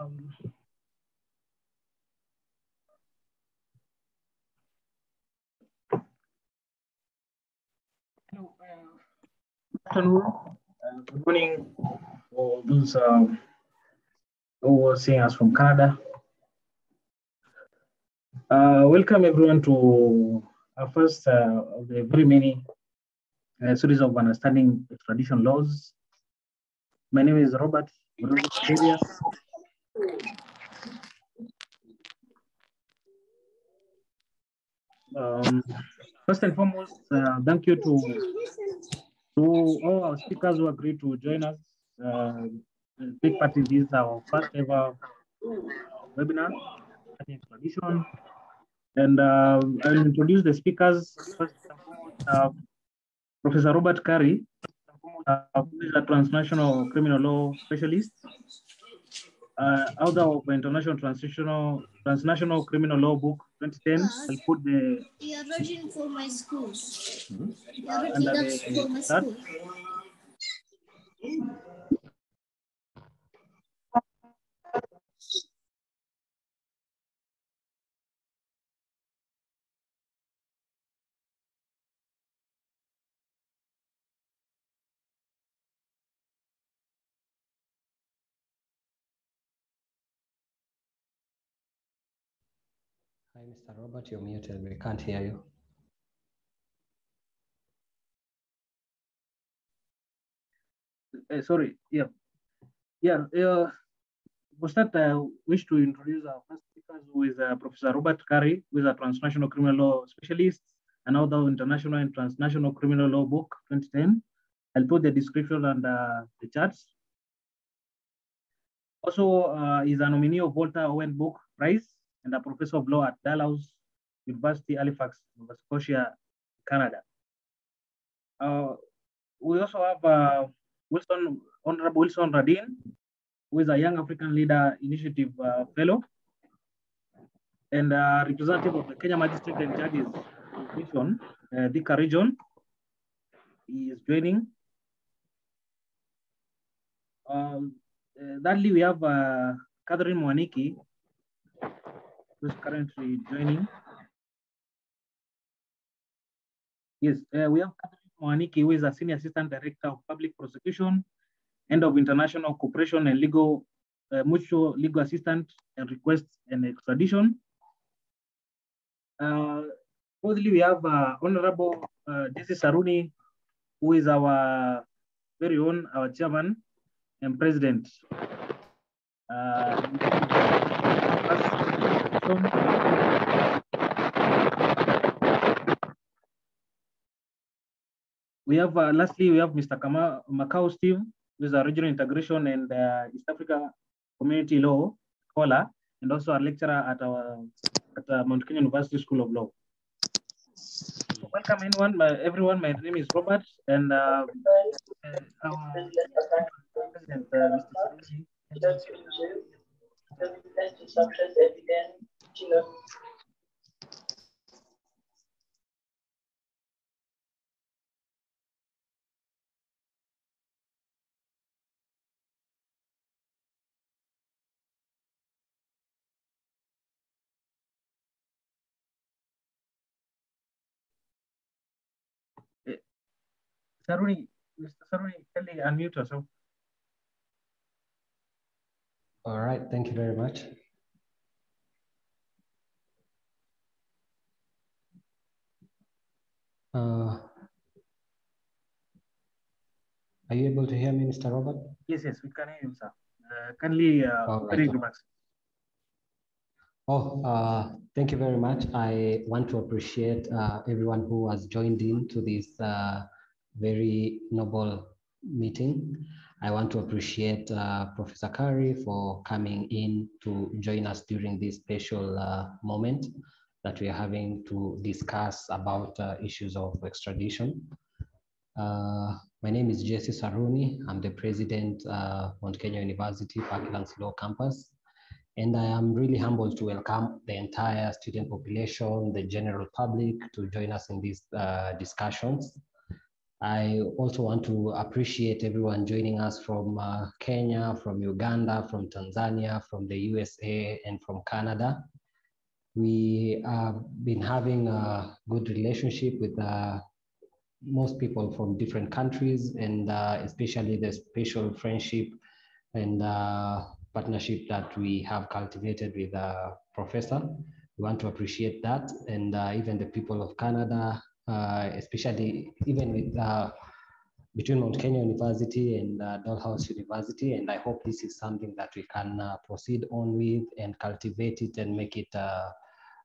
Um, afternoon, uh, good morning, for those um, who are seeing us from Canada. Uh, welcome everyone to our first uh, of the very many uh, series of understanding extradition laws. My name is Robert. Um, first and foremost, uh, thank you to, to all our speakers who agreed to join us. Uh, take part in this, our first ever webinar, extradition. And uh, I'll introduce the speakers. First uh, Professor Robert Currie, uh, who is a transnational criminal law specialist uh, author of International Transnational Transnational Criminal Law Book 2010. I'll put the You are writing for my school. Mhm. You are writing the- for my that- school. Mr. Robert, you're muted. We can't hear you. uh, sorry, yeah, yeah. Uh, for that, I wish to introduce our first speaker, who is uh, Professor Robert Currie, who is a transnational criminal law specialist and author of International and Transnational Criminal Law Book 2010. I'll put the description under the charts. Also, uh, is a nominee of Walter Owen Book Prize and a professor of law at Dalhousie University, Halifax, Nova Scotia, Canada. Uh, we also have uh, Wilson, Honorable Wilson Rading, who is a Young African Leader Initiative uh, Fellow and uh, representative of the Kenya Magistrate and Judges Commission, uh, Thika Region. He is joining. Um, uh, thirdly, we have uh, Catherine Mwaniki, who is currently joining. Yes, uh, we have Mwaniki, who is a Senior Assistant Director of Public Prosecution and of International Cooperation and Legal uh, Mutual Legal Assistance and Requests and Extradition. Uh, fourthly, we have uh, Honorable uh, Jesse Saruni, who is our very own, our chairman and president. Uh, we have, uh, lastly, we have Mr. Kama, Makau Steve, who is a regional integration and uh, East Africa community law scholar, and also a lecturer at our at uh, Mount Kenya University School of Law. So welcome anyone, my, everyone. My name is Robert, and uh, our president, uh, Mr. Eh, Saruni, Mr. Saruni, kindly unmute yourself. All right, thank you very much. Uh, are you able to hear me, Mr. Robert? Yes, yes, we can hear you, sir. Uh, kindly uh, right. opening remarks. Oh, uh, thank you very much. I want to appreciate uh, everyone who has joined in to this uh, very noble meeting. I want to appreciate uh, Professor Currie for coming in to join us during this special uh, moment that we are having to discuss about uh, issues of extradition. Uh, my name is Jesse Saruni. I'm the president uh, Mount Kenya University Parklands Law Campus. And I am really humbled to welcome the entire student population, the general public to join us in these uh, discussions. I also want to appreciate everyone joining us from uh, Kenya, from Uganda, from Tanzania, from the USA, and from Canada. We have been having a good relationship with uh, most people from different countries, and uh, especially the special friendship and uh, partnership that we have cultivated with a professor. We want to appreciate that, and uh, even the people of Canada, uh, especially even with uh, between Mount Kenya University and uh, Dalhousie University. And I hope this is something that we can uh, proceed on with and cultivate it and make it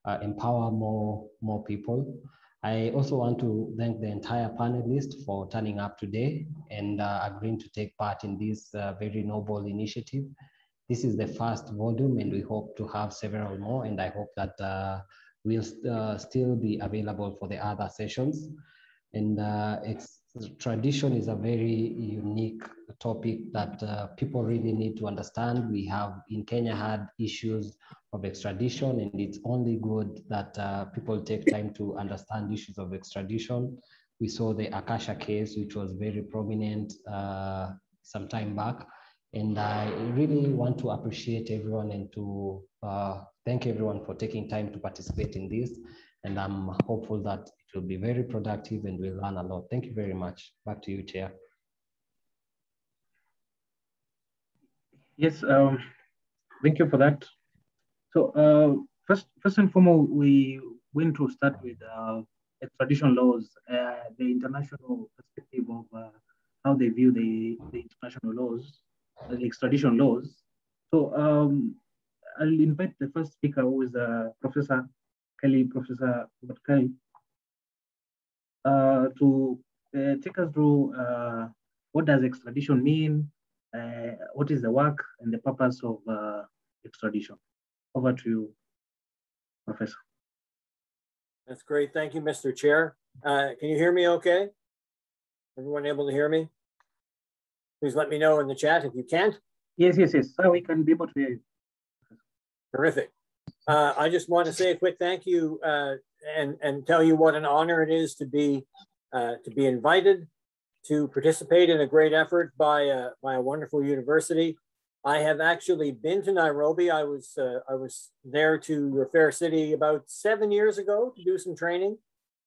uh, empower more, more people. I also want to thank the entire panelists for turning up today and uh, agreeing to take part in this uh, very noble initiative. This is the first volume and we hope to have several more and I hope that uh, we'll uh, still be available for the other sessions. And uh, tradition is a very unique topic that people really need to understand. We have in Kenya had issues of extradition, and it's only good that uh, people take time to understand issues of extradition. We saw the Akasha case, which was very prominent uh, some time back. And I really want to appreciate everyone and to uh, thank everyone for taking time to participate in this. And I'm hopeful that it will be very productive and we'll learn a lot. Thank you very much. Back to you, Chair. Yes, um, thank you for that. So uh, first, first and foremost, we went to start with uh, extradition laws, uh, the international perspective of how they view the, the international laws, the extradition laws. So um, I'll invite the first speaker, who is uh, Professor Kelly, Professor Robert Kelly, uh, to uh, take us through uh, what does extradition mean, what is the work and the purpose of extradition. Over to you, Professor. That's great. Thank you, Mr. Chair. Uh, can you hear me okay? Everyone able to hear me? Please let me know in the chat if you can't. Yes, yes, yes. So we can be able to hear you. Terrific. Uh, I just want to say a quick thank you uh, and and tell you what an honor it is to be uh, to be invited to participate in a great effort by a, by a wonderful university. I have actually been to Nairobi. I was uh, I was there to your fair city about seven years ago to do some training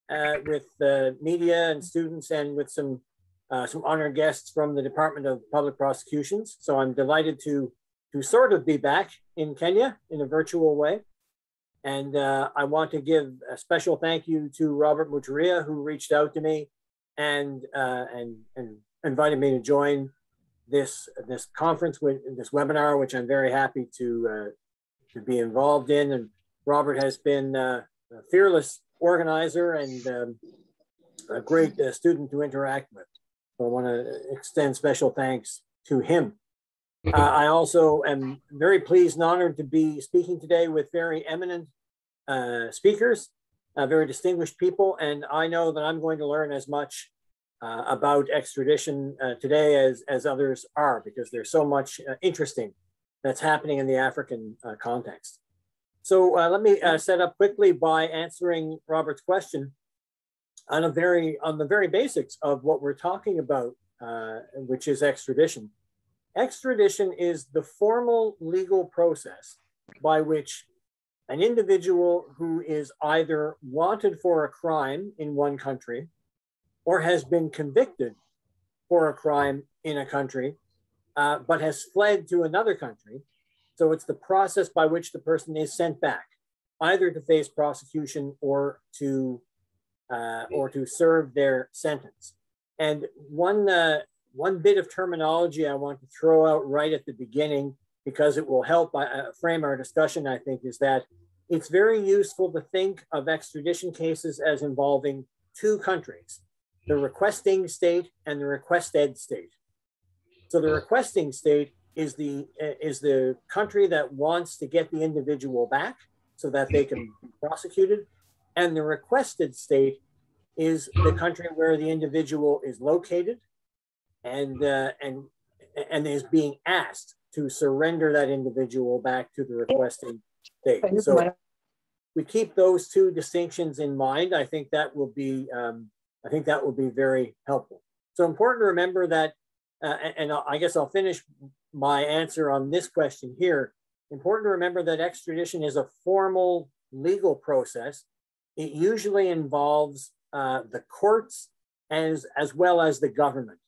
uh, with the media and students and with some uh, some honored guests from the Department of Public Prosecutions. So I'm delighted to to sort of be back in Kenya in a virtual way. And uh, I want to give a special thank you to Robert Mutiria, who reached out to me and, uh, and, and invited me to join this, this conference, with, this webinar, which I'm very happy to, uh, to be involved in. And Robert has been uh, a fearless organizer and um, a great uh, student to interact with. So I want to extend special thanks to him. Uh, I also am very pleased and honored to be speaking today with very eminent uh, speakers, uh, very distinguished people, and I know that I'm going to learn as much uh, about extradition uh, today as, as others are because there's so much uh, interesting that's happening in the African context. So let me set up quickly by answering Robert's question on a very on the very basics of what we're talking about, which is extradition. Extradition is the formal legal process by which an individual who is either wanted for a crime in one country or has been convicted for a crime in a country, uh, but has fled to another country. So it's the process by which the person is sent back, either to face prosecution or to uh, or to serve their sentence. And one uh, one bit of terminology I want to throw out right at the beginning because it will help uh, frame our discussion, I think, is that it's very useful to think of extradition cases as involving two countries, the requesting state and the requested state. So the requesting state is the, is the country that wants to get the individual back so that they can be prosecuted. And the requested state is the country where the individual is located and, uh, and, and is being asked to surrender that individual back to the requesting state. So we keep those two distinctions in mind. I think that will be, um, I think that will be very helpful. So important to remember that, uh, and I guess I'll finish my answer on this question here. Important to remember that extradition is a formal legal process. It usually involves uh, the courts as, as well as the government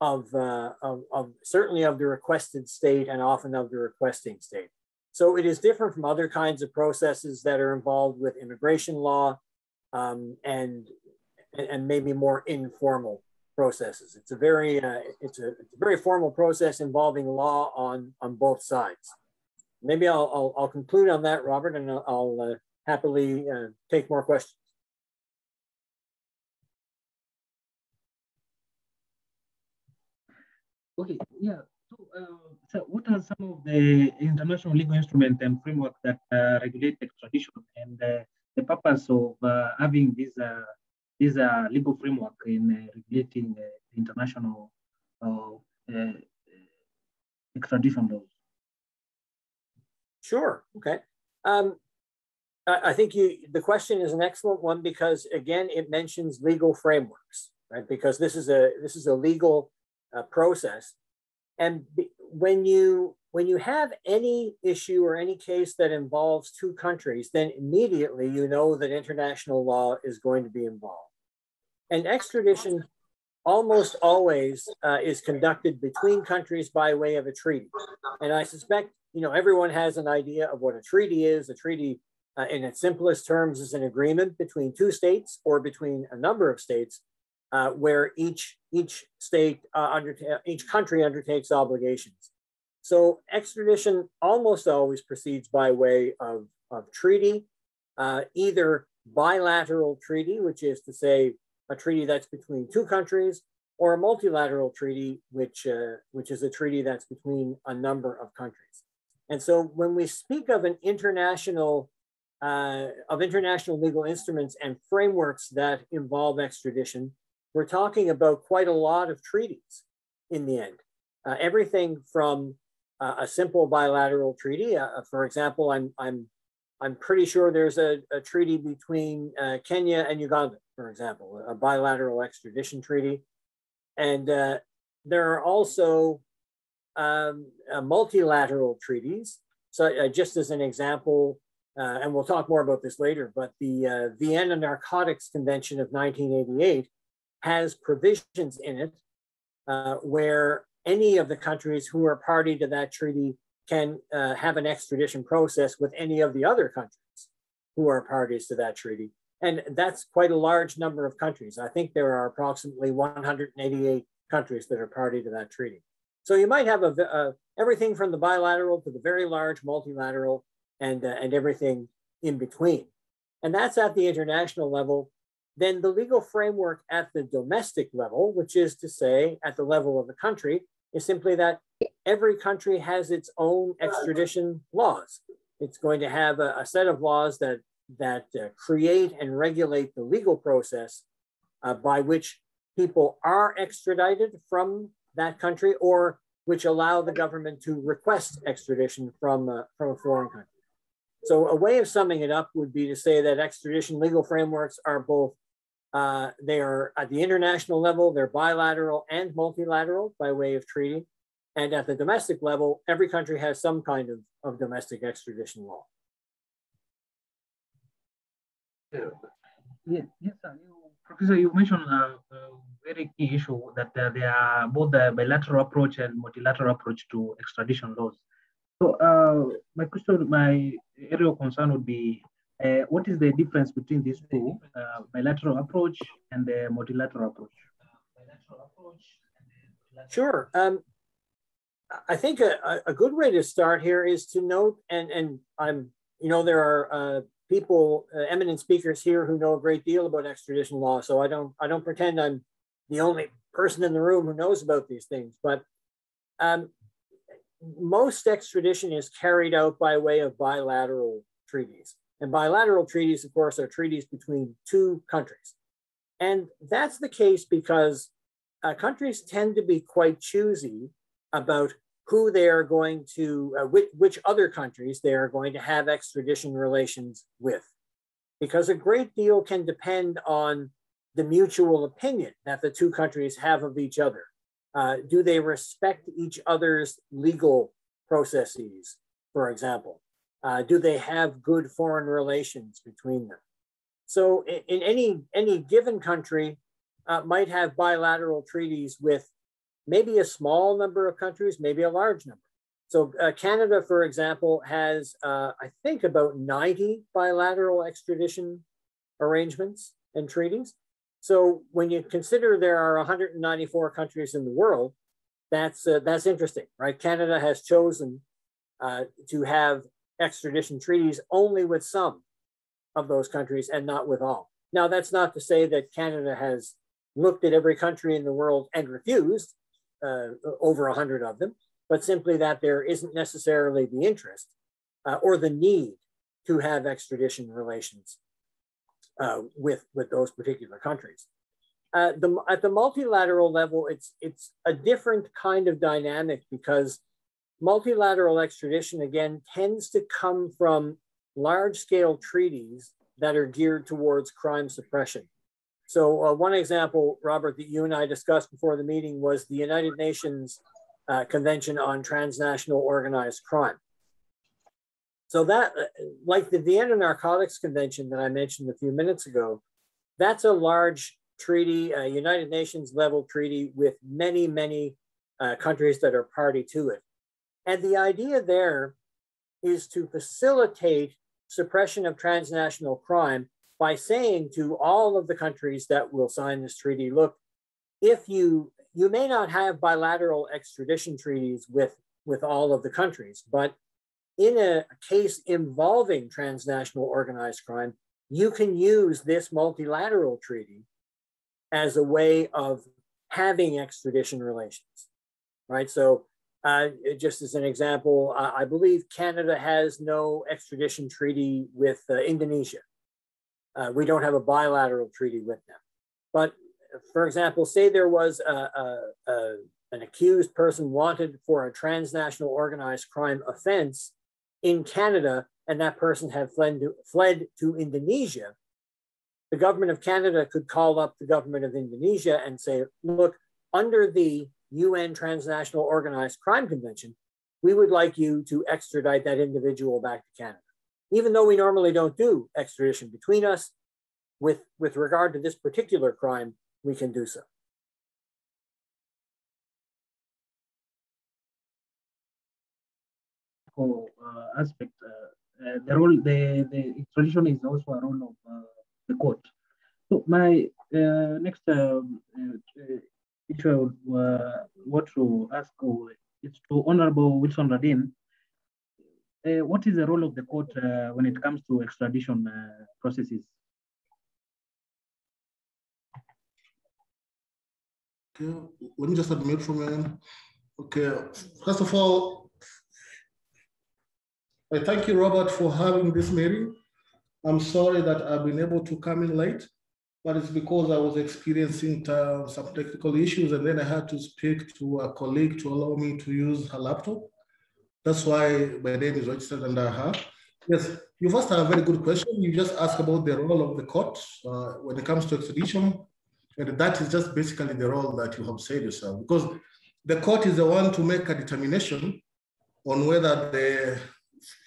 of, uh, of, of certainly of the requested state and often of the requesting state. So it is different from other kinds of processes that are involved with immigration law um, and, and maybe more informal processes. It's a very, uh, it's, a, it's, a, very formal process involving law on, on both sides. Maybe I'll, I'll, I'll conclude on that, Robert, and I'll, I'll uh, happily uh, take more questions. Okay, yeah. So, uh, so, what are some of the international legal instruments and framework that uh, regulate extradition and uh, the purpose of having this uh, this uh, legal framework in regulating international extradition laws? Sure. Okay. Um, I think you the question is an excellent one because again it mentions legal frameworks, right? Because this is a this is a legal uh, process, and when you when you have any issue or any case that involves two countries, then immediately you know that international law is going to be involved, and extradition almost always uh, is conducted between countries by way of a treaty, and I suspect you know everyone has an idea of what a treaty is. A treaty uh, in its simplest terms is an agreement between two states or between a number of states uh, where each each state uh, each country undertakes obligations. So extradition almost always proceeds by way of, of treaty, uh, either bilateral treaty, which is to say a treaty that's between two countries, or a multilateral treaty, which, uh, which is a treaty that's between a number of countries. And so when we speak of an international uh, of international legal instruments and frameworks that involve extradition, we're talking about quite a lot of treaties in the end. Uh, everything from uh, a simple bilateral treaty, uh, uh, for example, I'm, I'm, I'm pretty sure there's a, a treaty between uh, Kenya and Uganda, for example, a bilateral extradition treaty. And uh, there are also um, multilateral treaties. So just as an example, uh, and we'll talk more about this later, but the uh, Vienna Narcotics Convention of 1988 has provisions in it uh, where any of the countries who are party to that treaty can uh, have an extradition process with any of the other countries who are parties to that treaty. And that's quite a large number of countries. I think there are approximately 188 countries that are party to that treaty. So you might have a, a everything from the bilateral to the very large multilateral and, uh, and everything in between. And that's at the international level. Then the legal framework at the domestic level, which is to say at the level of the country, is simply that every country has its own extradition laws. It's going to have a, a set of laws that, that uh, create and regulate the legal process uh, by which people are extradited from that country or which allow the government to request extradition from, uh, from a foreign country. So a way of summing it up would be to say that extradition legal frameworks are both, uh, they are at the international level, they're bilateral and multilateral by way of treaty. And at the domestic level, every country has some kind of, of domestic extradition law. Yeah, yes, sir. You, Professor, you mentioned a, a very key issue that uh, there are both the bilateral approach and multilateral approach to extradition laws. So uh, my question, my area of concern would be, uh, what is the difference between these two, uh, bilateral approach and the multilateral approach? Sure. Um, I think a, a, good way to start here is to note, and, and I'm, you know, there are uh, people, uh, eminent speakers here who know a great deal about extradition law. So I don't, I don't pretend I'm the only person in the room who knows about these things, but um, most extradition is carried out by way of bilateral treaties. And bilateral treaties, of course, are treaties between two countries. And that's the case because uh, countries tend to be quite choosy about who they are going to, uh, which, which other countries they are going to have extradition relations with. Because a great deal can depend on the mutual opinion that the two countries have of each other. Uh, do they respect each other's legal processes, for example? Uh, do they have good foreign relations between them? So in, in any, any given country uh, might have bilateral treaties with maybe a small number of countries, maybe a large number. So uh, Canada, for example, has, uh, I think, about 90 bilateral extradition arrangements and treaties. So when you consider there are 194 countries in the world, that's uh, that's interesting, right? Canada has chosen uh, to have extradition treaties only with some of those countries and not with all. Now, that's not to say that Canada has looked at every country in the world and refused uh, over 100 of them, but simply that there isn't necessarily the interest uh, or the need to have extradition relations uh, with, with those particular countries. Uh, the, at the multilateral level, it's, it's a different kind of dynamic because multilateral extradition, again, tends to come from large scale treaties that are geared towards crime suppression. So uh, one example, Robert, that you and I discussed before the meeting was the United Nations uh, Convention on Transnational Organized Crime. So that, uh, like the Vienna Narcotics Convention that I mentioned a few minutes ago, that's a large treaty, a United Nations level treaty with many, many uh, countries that are party to it. And the idea there is to facilitate suppression of transnational crime by saying to all of the countries that will sign this treaty, look, if you, you may not have bilateral extradition treaties with, with all of the countries, but in a case involving transnational organized crime, you can use this multilateral treaty as a way of having extradition relations, right? So uh, just as an example, I believe Canada has no extradition treaty with uh, Indonesia. Uh, we don't have a bilateral treaty with them. But for example, say there was a, a, a, an accused person wanted for a transnational organized crime offense in Canada and that person had fled to, fled to Indonesia, the government of Canada could call up the government of Indonesia and say, look, under the UN Transnational Organized Crime Convention, we would like you to extradite that individual back to Canada. Even though we normally don't do extradition between us, with, with regard to this particular crime, we can do so. uh, aspect, uh, uh, the role, the, the extradition is also a role of uh, the court. So my uh, next um, issue I would want to ask is to Honorable Wilson Rading. Uh, what is the role of the court uh, when it comes to extradition uh, processes? Okay, let me just admit for a minute. Okay, first of all, I thank you, Robert, for having this meeting. I'm sorry that I've been able to come in late, but it's because I was experiencing uh, some technical issues and then I had to speak to a colleague to allow me to use her laptop. That's why my name is registered under her. Yes, you first have a very good question. You just asked about the role of the court uh, when it comes to extradition. And that is just basically the role that you have said yourself, because the court is the one to make a determination on whether the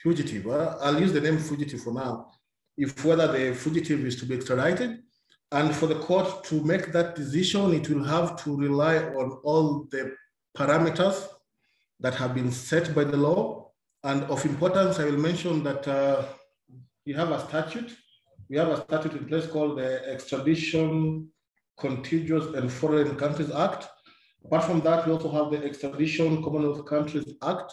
fugitive, uh, I'll use the name fugitive for now, if whether the fugitive is to be extradited. And for the court to make that decision, it will have to rely on all the parameters that have been set by the law. And of importance, I will mention that uh, we have a statute. We have a statute in place called the Extradition Contiguous and Foreign Countries Act. Apart from that, we also have the Extradition Commonwealth Countries Act,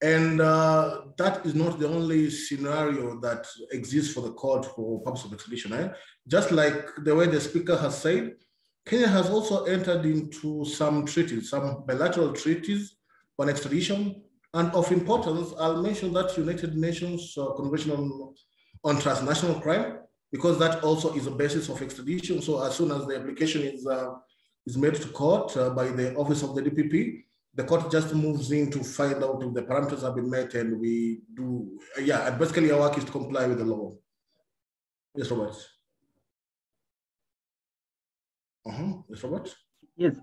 and uh, that is not the only scenario that exists for the court for purpose of extradition. Eh? Just like the way the speaker has said, Kenya has also entered into some treaties, some bilateral treaties on extradition And of importance, I'll mention that United Nations uh, Convention on, on Transnational Crime, because that also is a basis of extradition. So as soon as the application is, uh, is made to court uh, by the office of the DPP, the court just moves in to find out if the parameters have been met and we do, yeah, basically our work is to comply with the law. Yes, Robert. Uh-huh. Yes, Robert. Yes.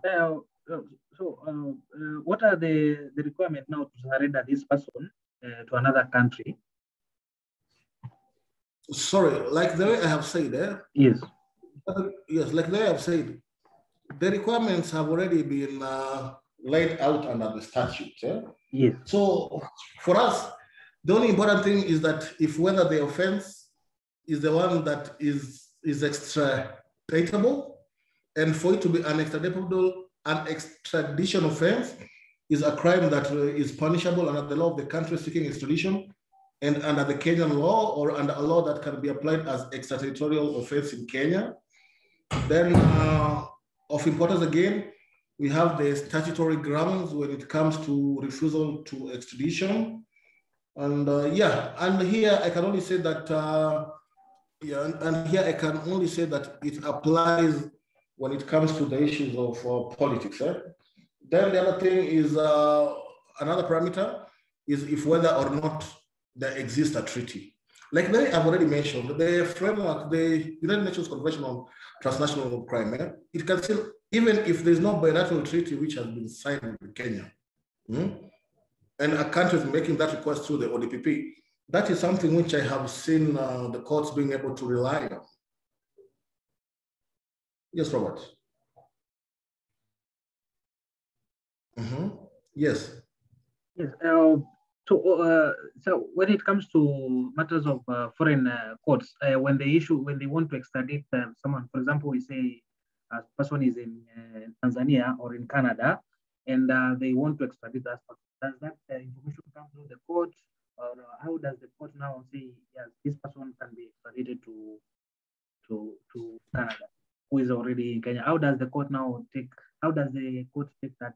So, uh, uh, what are the, the requirements now to surrender this person uh, to another country? Sorry, like the way I have said, eh? Yes. Uh, yes, like the way I've said, the requirements have already been uh, laid out under the statute. Eh? Yes. So for us, the only important thing is that if whether the offense is the one that is is extraditable, and for it to be an extraditable, an extradition offense is a crime that uh, is punishable under the law of the country seeking extradition, and under the Kenyan law or under a law that can be applied as extraterritorial offense in Kenya. Then, uh, of importance again, we have the statutory grounds when it comes to refusal to extradition. And uh, yeah, and here I can only say that, uh, yeah, and, and, here I can only say that it applies when it comes to the issues of uh, politics. Eh? Then the other thing is uh, another parameter is if whether or not there exists a treaty. Like they have already mentioned, the framework, the United Nations Convention on Transnational Crime, eh? it can still even if there's no bilateral treaty which has been signed with Kenya, hmm? and a country is making that request through the ODPP, that is something which I have seen uh, the courts being able to rely on. Yes, Robert. Mm -hmm. Yes. Yes. Uh, so, uh, so when it comes to matters of uh, foreign uh, courts, uh, when they issue, when they want to extradite uh, someone, for example, we say a person is in uh, Tanzania or in Canada, and they want to extradite person. Does that information come through the court, or how does the court now say yes, this person can be extradited to to to Canada, who is already in Kenya? How does the court now take? How does the court take that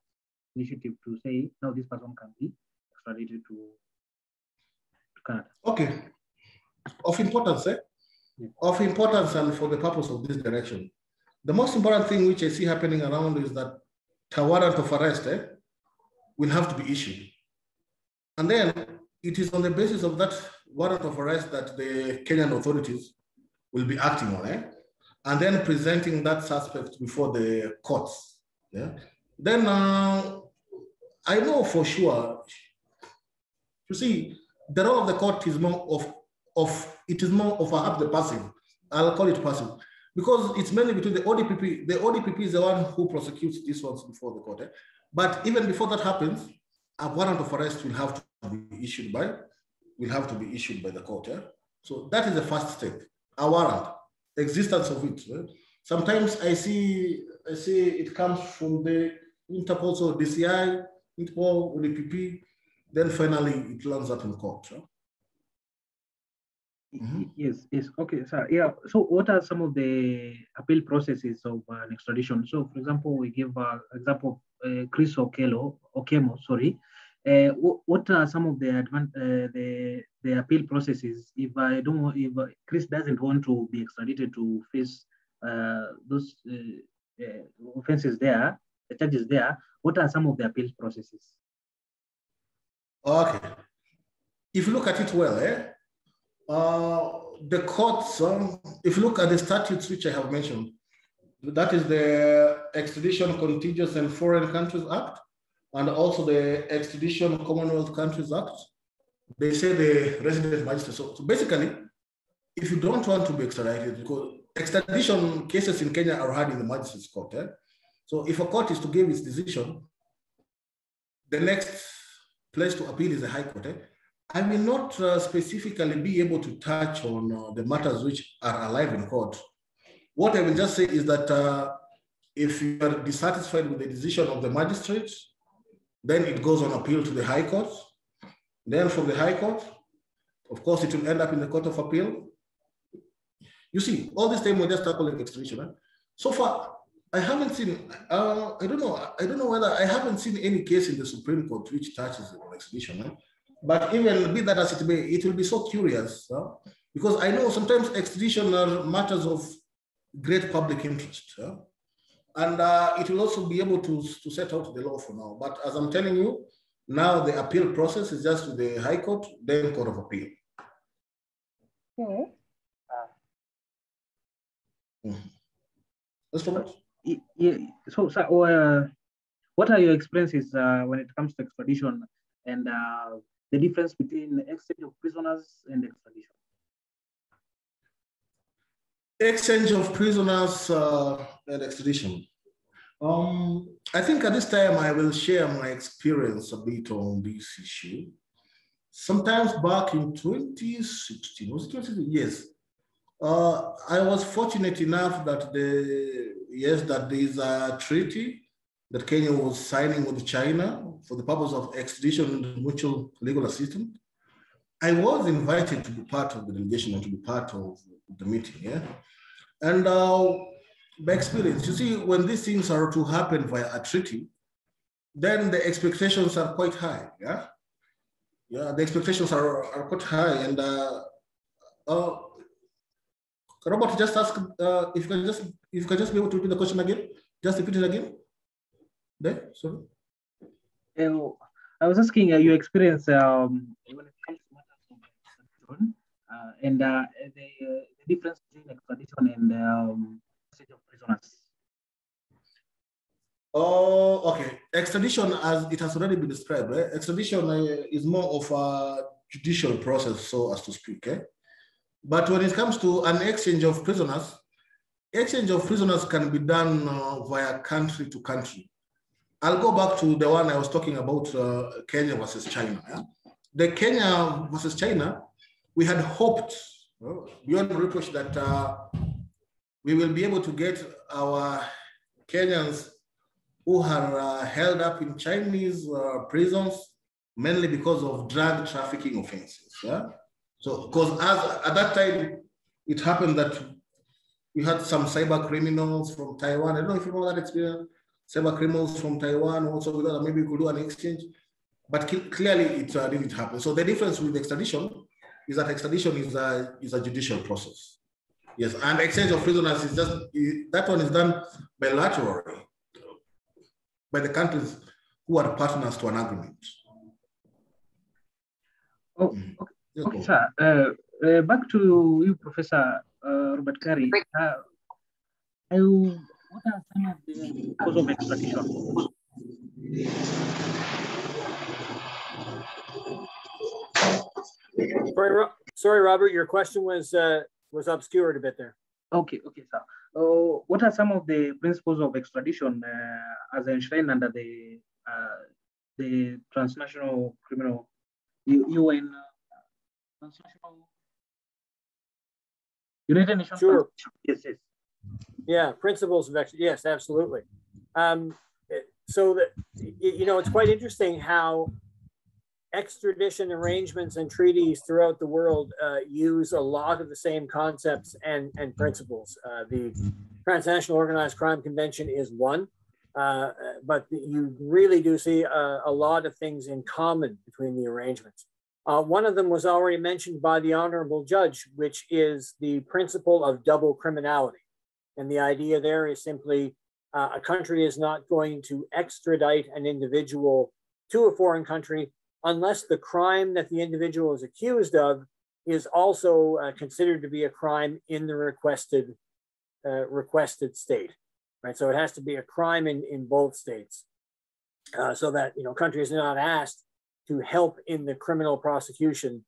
initiative to say no, this person can be extradited to, to Canada? Okay, of importance, eh? Yeah. Of importance, and for the purpose of this direction the most important thing which I see happening around is that a warrant of arrest eh, will have to be issued. And then it is on the basis of that warrant of arrest that the Kenyan authorities will be acting on, eh? And then presenting that suspect before the courts. Yeah? Then uh, I know for sure, you see, the role of the court is more of, of it is more of a the passive. I'll call it passive because it's mainly between the ODPP. The ODPP is the one who prosecutes these ones before the court. Eh? But even before that happens, a warrant of arrest will have to be issued by will have to be issued by the court. Eh? So that is the first step. A warrant, existence of it. Eh? Sometimes I see I see it comes from the Interpol, so DCI, Interpol, ODPP, then finally it lands up in court. Eh? Mm-hmm. Yes, yes. Okay, sir. Yeah. So, what are some of the appeal processes of uh, an extradition? So, for example, we give uh, example uh, Chris Okello, Okemo, sorry. Uh, what are some of the advan- uh, the the appeal processes if I don't if uh, Chris doesn't want to be extradited to face uh, those offenses there, the charges there? What are some of the appeal processes? Okay. If you look at it well, eh, uh, the courts, um, if you look at the statutes which I have mentioned, that is the Extradition Contiguous and Foreign Countries Act, and also the Extradition Commonwealth Countries Act. They say the resident magistrate. So, so basically, if you don't want to be extradited, because extradition cases in Kenya are heard in the magistrate's court. Eh? So if a court is to give its decision, the next place to appeal is the High Court. Eh? I will not uh, specifically be able to touch on uh, the matters which are alive in court. What I will just say is that uh, if you are dissatisfied with the decision of the magistrate, then it goes on appeal to the High Court. Then from the High Court, of course, it will end up in the Court of Appeal. You see, all this time we're just tackling extradition. So far, I haven't seen, uh, I don't know, I don't know whether, I haven't seen any case in the Supreme Court which touches on extradition. But even be that as it may, it will be so curious uh, because I know sometimes extradition are matters of great public interest. Uh, and uh, it will also be able to, to set out the law for now. But as I'm telling you, now the appeal process is just to the High Court, then Court of Appeal. Okay. Mm. Too much. Yeah, so, so uh, what are your experiences uh, when it comes to extradition and uh, the difference between exchange of prisoners and extradition? Exchange of prisoners uh, and extradition. Um, I think at this time I will share my experience a bit on this issue. Sometimes back in 2016, was it 2016? Yes. Uh, I was fortunate enough that the yes that there is a treaty that Kenya was signing with China for the purpose of extradition and mutual legal assistance. I was invited to be part of the delegation and to be part of the meeting. Yeah, and uh, by experience, you see, when these things are to happen via a treaty, then the expectations are quite high. Yeah, yeah, the expectations are, are quite high, and uh, uh, Robert, just ask uh, if you can just if you can just be able to repeat the question again. Just repeat it again. There, sorry. I was asking uh, your experience um, when it comes to matters of extradition uh, and uh, the, uh, the, difference between extradition and um, of prisoners. Oh, okay. Extradition, as it has already been described, right? extradition uh, is more of a judicial process, so as to speak. Eh? But when it comes to an exchange of prisoners, exchange of prisoners can be done uh, via country to country. I'll go back to the one I was talking about, uh, Kenya versus China. Yeah? The Kenya versus China, we had hoped uh, beyond reproach that uh, we will be able to get our Kenyans who are uh, held up in Chinese uh, prisons, mainly because of drug trafficking offenses. Yeah? So, because at that time, it happened that we had some cyber criminals from Taiwan. I don't know if you know that experience. Cyber criminals from Taiwan also we thought maybe we could do an exchange, but clearly it uh, didn't happen. So the difference with extradition is that extradition is a is a judicial process. Yes, and exchange of prisoners is just that one is done bilaterally by the countries who are partners to an agreement. Oh, okay. Okay, sir. Uh, uh, back to you, Professor uh, Robert Carey. Uh, I, what are some of the cause of extradition? Sorry, sorry, Robert. Your question was uh, was obscured a bit there. Okay, okay, sir. Uh, what are some of the principles of extradition uh, as enshrined under the uh, the transnational criminal UN transnational United Nations. Sure. Yes, yes. Yeah, principles of extradition. Yes, absolutely. Um, so that you know, it's quite interesting how extradition arrangements and treaties throughout the world uh, use a lot of the same concepts and, and principles. Uh, the Transnational Organized Crime Convention is one, uh, but you really do see a, a, lot of things in common between the arrangements. Uh, one of them was already mentioned by the honorable judge, which is the principle of double criminality. And the idea there is simply uh, a country is not going to extradite an individual to a foreign country unless the crime that the individual is accused of is also uh, considered to be a crime in the requested uh, requested state, right? So it has to be a crime in, in both states, uh, so that you know countries are not asked to help in the criminal prosecution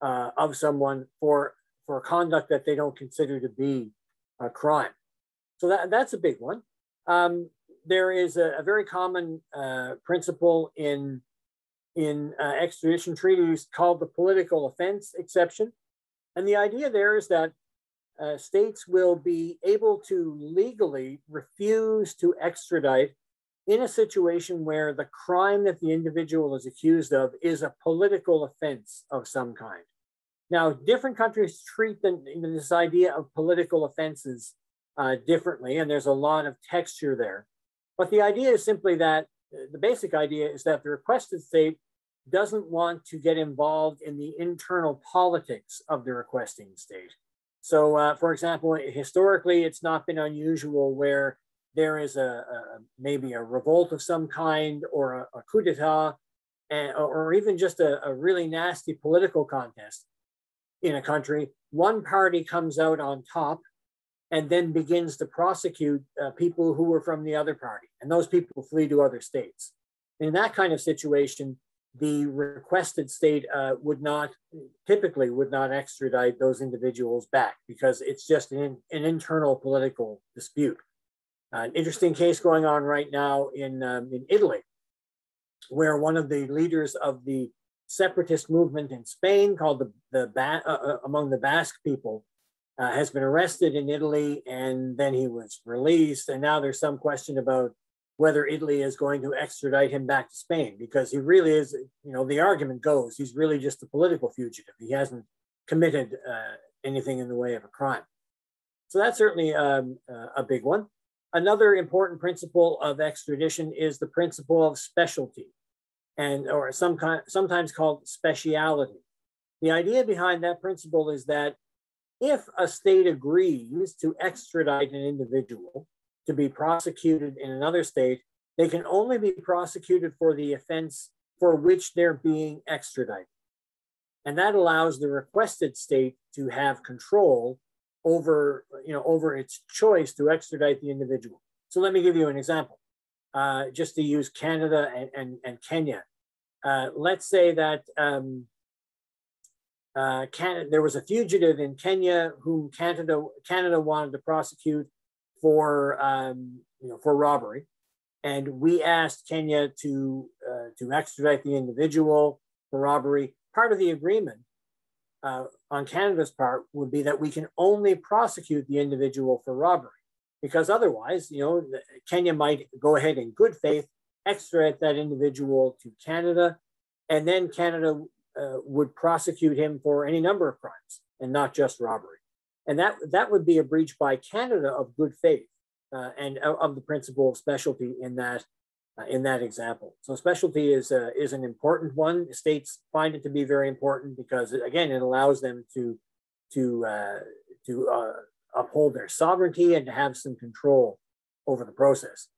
uh, of someone for for conduct that they don't consider to be a crime. So that, that's a big one. Um, there is a, a very common uh, principle in in uh, extradition treaties called the political offense exception, and the idea there is that uh, states will be able to legally refuse to extradite in a situation where the crime that the individual is accused of is a political offense of some kind. Now, different countries treat them, this idea of political offenses uh, differently, and there's a lot of texture there. But the idea is simply that the basic idea is that the requested state doesn't want to get involved in the internal politics of the requesting state. So, uh, for example, historically, it's not been unusual where there is a, a maybe a revolt of some kind or a, a coup d'etat, or even just a, a really nasty political contest in a country. One party comes out on top and then begins to prosecute uh, people who were from the other party. And those people flee to other states. In that kind of situation, the requested state uh, would not, typically would not extradite those individuals back because it's just an, an internal political dispute. Uh, an interesting case going on right now in, um, in Italy, where one of the leaders of the separatist movement in Spain called the, the ba- uh, uh among the Basque people uh, has been arrested in Italy and then he was released. And now there's some question about whether Italy is going to extradite him back to Spain because he really is, you know, the argument goes he's really just a political fugitive. He hasn't committed uh, anything in the way of a crime. So that's certainly um, uh, a big one. Another important principle of extradition is the principle of specialty and or some kind, sometimes called speciality. The idea behind that principle is that if a state agrees to extradite an individual to be prosecuted in another state, they can only be prosecuted for the offense for which they're being extradited. And that allows the requested state to have control over, you know, over its choice to extradite the individual. So let me give you an example, uh, just to use Canada and, and, and Kenya. Uh, let's say that um, uh, there was a fugitive in Kenya whom Canada Canada wanted to prosecute for um, you know for robbery, and we asked Kenya to uh, to extradite the individual for robbery. Part of the agreement uh, on Canada's part would be that we can only prosecute the individual for robbery, because otherwise, you know, Kenya might go ahead in good faith extradite that individual to Canada, and then Canada uh, would prosecute him for any number of crimes and not just robbery. And that, that would be a breach by Canada of good faith uh, and of the principle of specialty in that, uh, in that example. So specialty is, uh, is an important one. States find it to be very important because, again, it allows them to, to, uh, to uphold their sovereignty and to have some control over the process.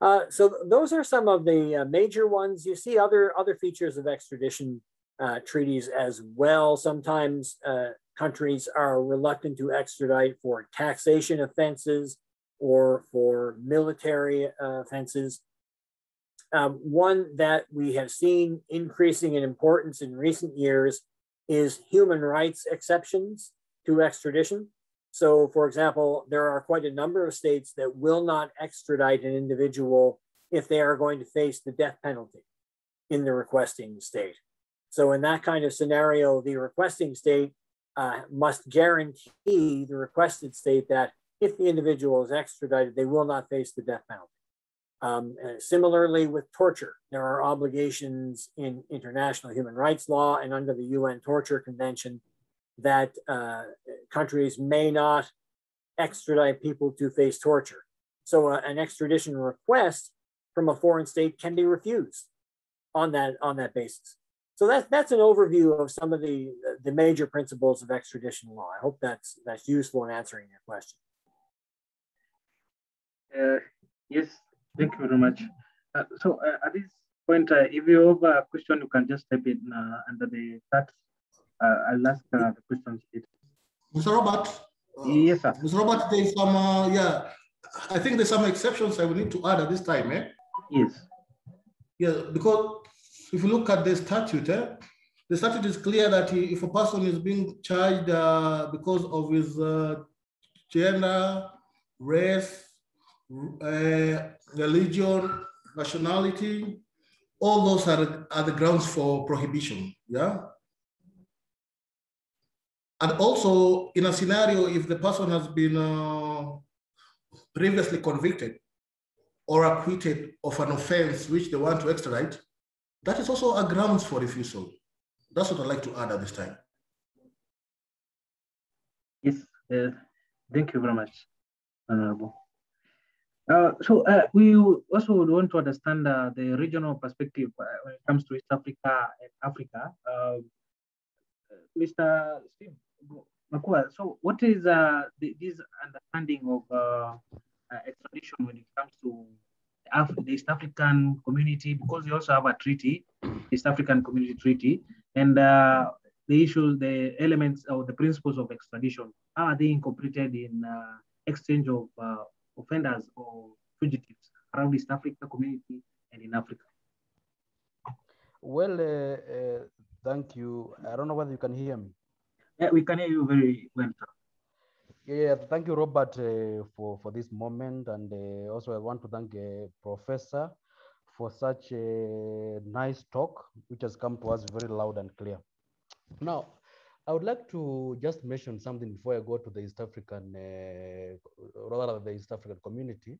Uh, so those are some of the uh, major ones. You see other other features of extradition uh, treaties as well. Sometimes uh, countries are reluctant to extradite for taxation offenses or for military uh, offenses. Um, one that we have seen increasing in importance in recent years is human rights exceptions to extradition. So, for example, there are quite a number of states that will not extradite an individual if they are going to face the death penalty in the requesting state. So, in that kind of scenario, the requesting state uh, must guarantee the requested state that if the individual is extradited, they will not face the death penalty. Um, similarly, with torture, there are obligations in international human rights law and under the UN Torture Convention that uh, countries may not extradite people to face torture. So uh, an extradition request from a foreign state can be refused on that on that basis. So that, that's an overview of some of the, the major principles of extradition law. I hope that's that's useful in answering your question. Uh, yes, thank you very much. Uh, so uh, at this point, uh, if you have a question, you can just type it under the chat I'll ask uh, the questions later. Mr. Robert? Uh, yes, sir. Mr. Robert, there's some, uh, yeah, I think there's some exceptions I will need to add at this time, eh? Yes. Yeah, because if you look at the statute, eh, the statute is clear that if a person is being charged uh, because of his uh, gender, race, uh, religion, nationality, all those are, are the grounds for prohibition. Yeah. And also in a scenario, if the person has been uh, previously convicted or acquitted of an offense which they want to extradite, that is also a grounds for refusal. That's what I'd like to add at this time. Yes, uh, thank you very much. Honorable. Uh, so uh, we also would want to understand uh, the regional perspective uh, when it comes to East Africa and Africa. Um, Mr. Steve Makau, so what is uh, the, this understanding of uh, uh, extradition when it comes to the, Af the East African community? Because we also have a treaty, East African Community Treaty, and uh, the issues, the elements or the principles of extradition, how are they incorporated in uh, exchange of uh, offenders or fugitives around East Africa community and in Africa? Well, uh, uh, thank you. I don't know whether you can hear me. Yeah, we can hear you very well. Yeah, thank you, Robert, uh, for, for this moment. And uh, also, I want to thank uh, Professor for such a nice talk, which has come to us very loud and clear. Now, I would like to just mention something before I go to the East African, uh, rather the East African community,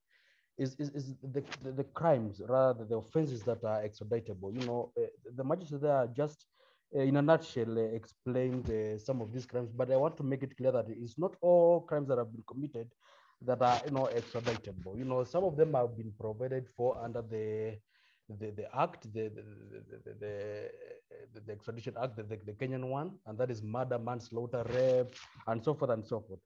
is, is, is the, the, the crimes, rather the offenses that are extraditable. You know, uh, the magistrates there are just, in a nutshell, uh, explained uh, some of these crimes, but I want to make it clear that it's not all crimes that have been committed that are, you know, extraditable. You know, some of them have been provided for under the the, the act, the the, the, the, extradition act, the, the, the Kenyan one, and that is murder, manslaughter, rape, and so forth and so forth.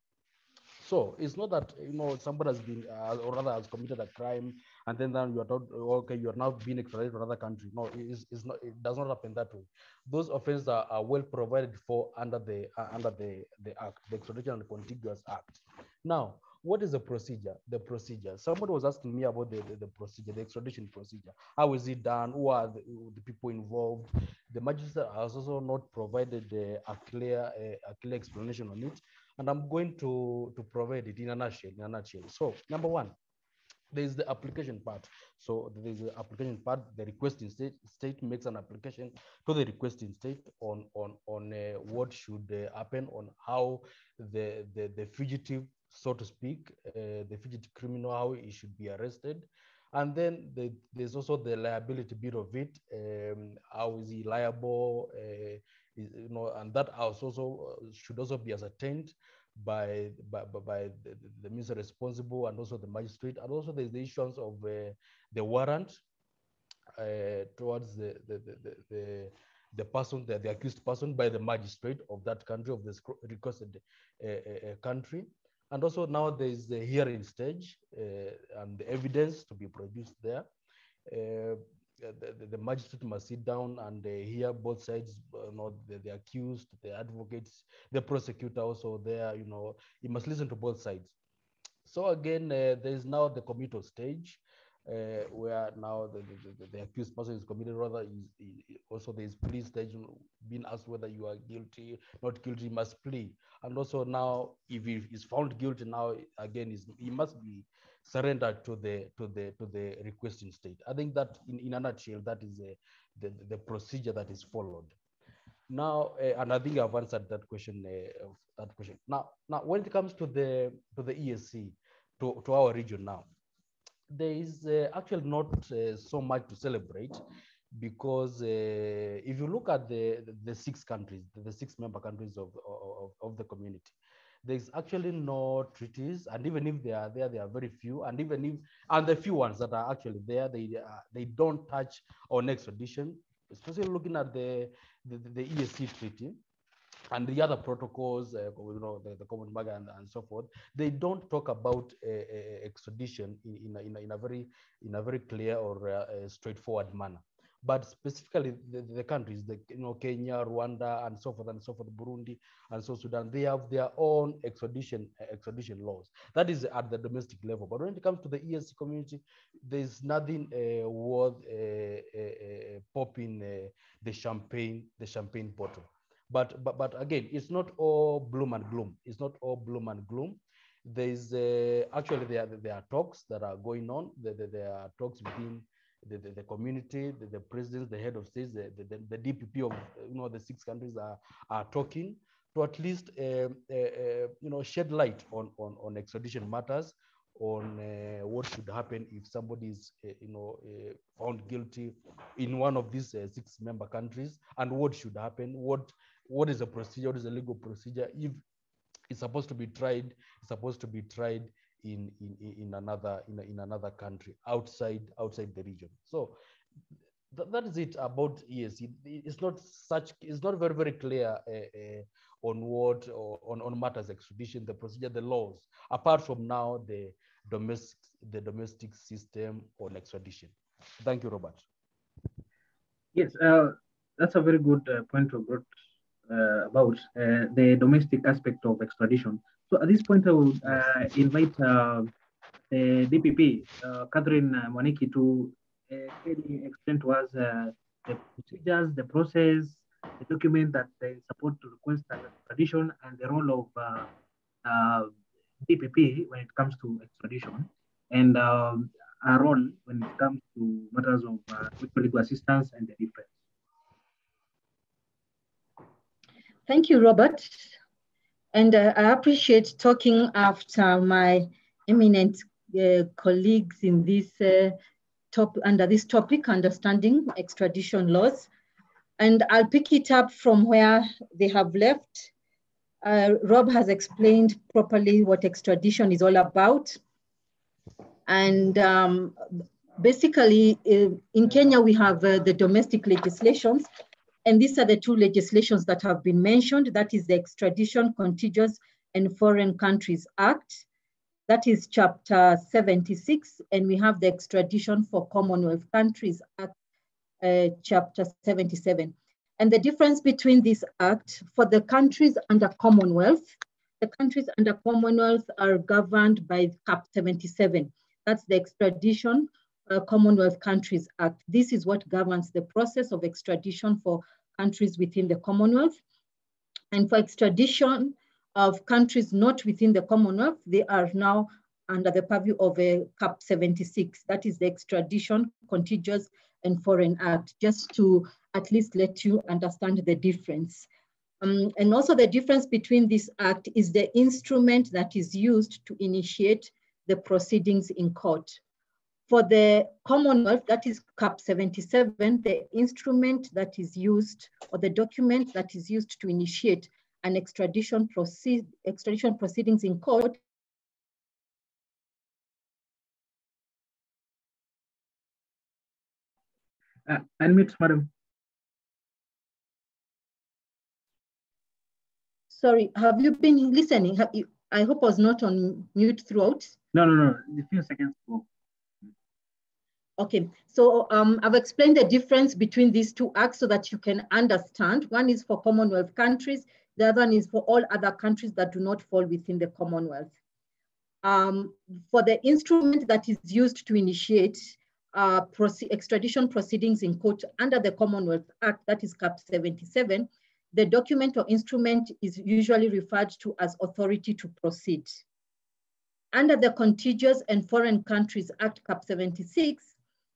So it's not that you know somebody has been uh, or rather has committed a crime and then, then you are told okay you are now being extradited to another country. No, it's, it's not. It does not happen that way. Those offenses are, are well provided for under the uh, under the the act, the Extradition and Contiguous Act. Now, what is the procedure? The procedure. Somebody was asking me about the, the, the, procedure, the extradition procedure. How is it done? Who are the, the people involved? The magistrate has also not provided uh, a clear uh, a clear explanation on it, and I'm going to to provide it in a nutshell. In a nutshell. So number one, there is the application part. So there is the application part. The requesting state state makes an application to the requesting state on on on uh, what should uh, happen on how the the, the fugitive so to speak, uh, the fugitive criminal, how he should be arrested. And then the, there's also the liability bit of it. Um, how is he liable? Uh, is, you know, and that also should also be ascertained by by, by the, the minister responsible and also the magistrate. And also there's the issuance of uh, the warrant uh, towards the the, the, the the person, the, the accused person by the magistrate of that country, of this requested uh, country. And also now there is the hearing stage uh, and the evidence to be produced there. Uh, the, the, magistrate must sit down and uh, hear both sides, you know, the, the, accused, the advocates, the prosecutor also there, you know, he must listen to both sides. So again, there is now the committal stage. Uh, where now the, the, the, accused person is committed, rather also there is plea stage being asked whether you are guilty, not guilty, must plea. And also now, if he is found guilty, now again is he must be surrendered to the to the to the requesting state. I think that in, in a nutshell, that is a, the, the procedure that is followed. Now, uh, and I think I've answered that question. Uh, that question. Now, now when it comes to the to the EAC, to, to our region now, there is uh, actually not so much to celebrate because if you look at the, the, six countries, the, the, six member countries of, of, of, the community, there's actually no treaties, and even if they are there, they are very few, and even if and the few ones that are actually there, they uh, they don't touch on extradition, especially looking at the the, the EAC treaty and the other protocols, uh, you know, the, the common market and, and, so forth, they don't talk about uh, uh, extradition in, in, a, in, a, in, a, very in a very clear or straightforward manner. But specifically, the, the, countries, the, you know, Kenya, Rwanda, and so forth and so forth, Burundi, and so Sudan, they have their own extradition extradition laws. That is at the domestic level. But when it comes to the EAC community, there's nothing uh, worth uh, uh, popping the champagne the champagne bottle but but but again it's not all bloom and gloom it's not all bloom and gloom there's uh, actually there, there are talks that are going on there, there, there are talks between the, the, the community the, the presidents the head of states the, the, the dpp of you know the six countries are are talking to at least uh, uh, uh you know shed light on on, on extradition matters on uh, what should happen if somebody is, uh, you know, uh, found guilty in one of these six member countries, and what should happen, what what is the procedure, what is the legal procedure if it's supposed to be tried, it's supposed to be tried in in, in another in, in another country outside outside the region. So th that is it about EAC. It's not such it's not very very clear uh, uh, on what on, on matters extradition, the procedure, the laws, apart from now the domestic the domestic system on extradition. Thank you, Robert. Yes, uh, that's a very good uh, point brought uh, about uh, the domestic aspect of extradition. So at this point, I will uh, invite uh, the DPP, Catherine Mwaniki, to really explain to us the procedures, the process, the document that they support to request extradition, and the role of DPP when it comes to extradition, and um, our role when it comes to matters of uh, assistance and the difference. Thank you, Robert. And uh, I appreciate talking after my eminent uh, colleagues in this uh, top under this topic, understanding extradition laws. And I'll pick it up from where they have left. Uh, Rob has explained properly what extradition is all about. And um, basically, uh, in Kenya, we have uh, the domestic legislations, and these are the two legislations that have been mentioned. That is the Extradition, Contiguous, and Foreign Countries Act. That is chapter 76, and we have the Extradition for Commonwealth Countries Act, uh, chapter 77. And the difference between this act, for the countries under Commonwealth, the countries under Commonwealth are governed by CAP 77. That's the Extradition uh, Commonwealth Countries Act. This is what governs the process of extradition for countries within the Commonwealth. And for extradition of countries not within the Commonwealth, they are now under the purview of a CAP 76. That is the Extradition, Contiguous and Foreign Act, just to at least let you understand the difference. Um, and also the difference between this act is the instrument that is used to initiate the proceedings in court. For the Commonwealth, that is CAP 77, the instrument that is used or the document that is used to initiate an extradition, proceed, extradition proceedings in court Uh, unmute, madam. Sorry, have you been listening? You, I hope I was not on mute throughout. No, no, no, a few seconds ago. Okay, so um, I've explained the difference between these two acts so that you can understand. One is for Commonwealth countries, the other one is for all other countries that do not fall within the Commonwealth. Um, for the instrument that is used to initiate uh, proce extradition proceedings in court under the Commonwealth Act, that is CAP 77, the document or instrument is usually referred to as authority to proceed. Under the Contiguous and Foreign Countries Act CAP 76,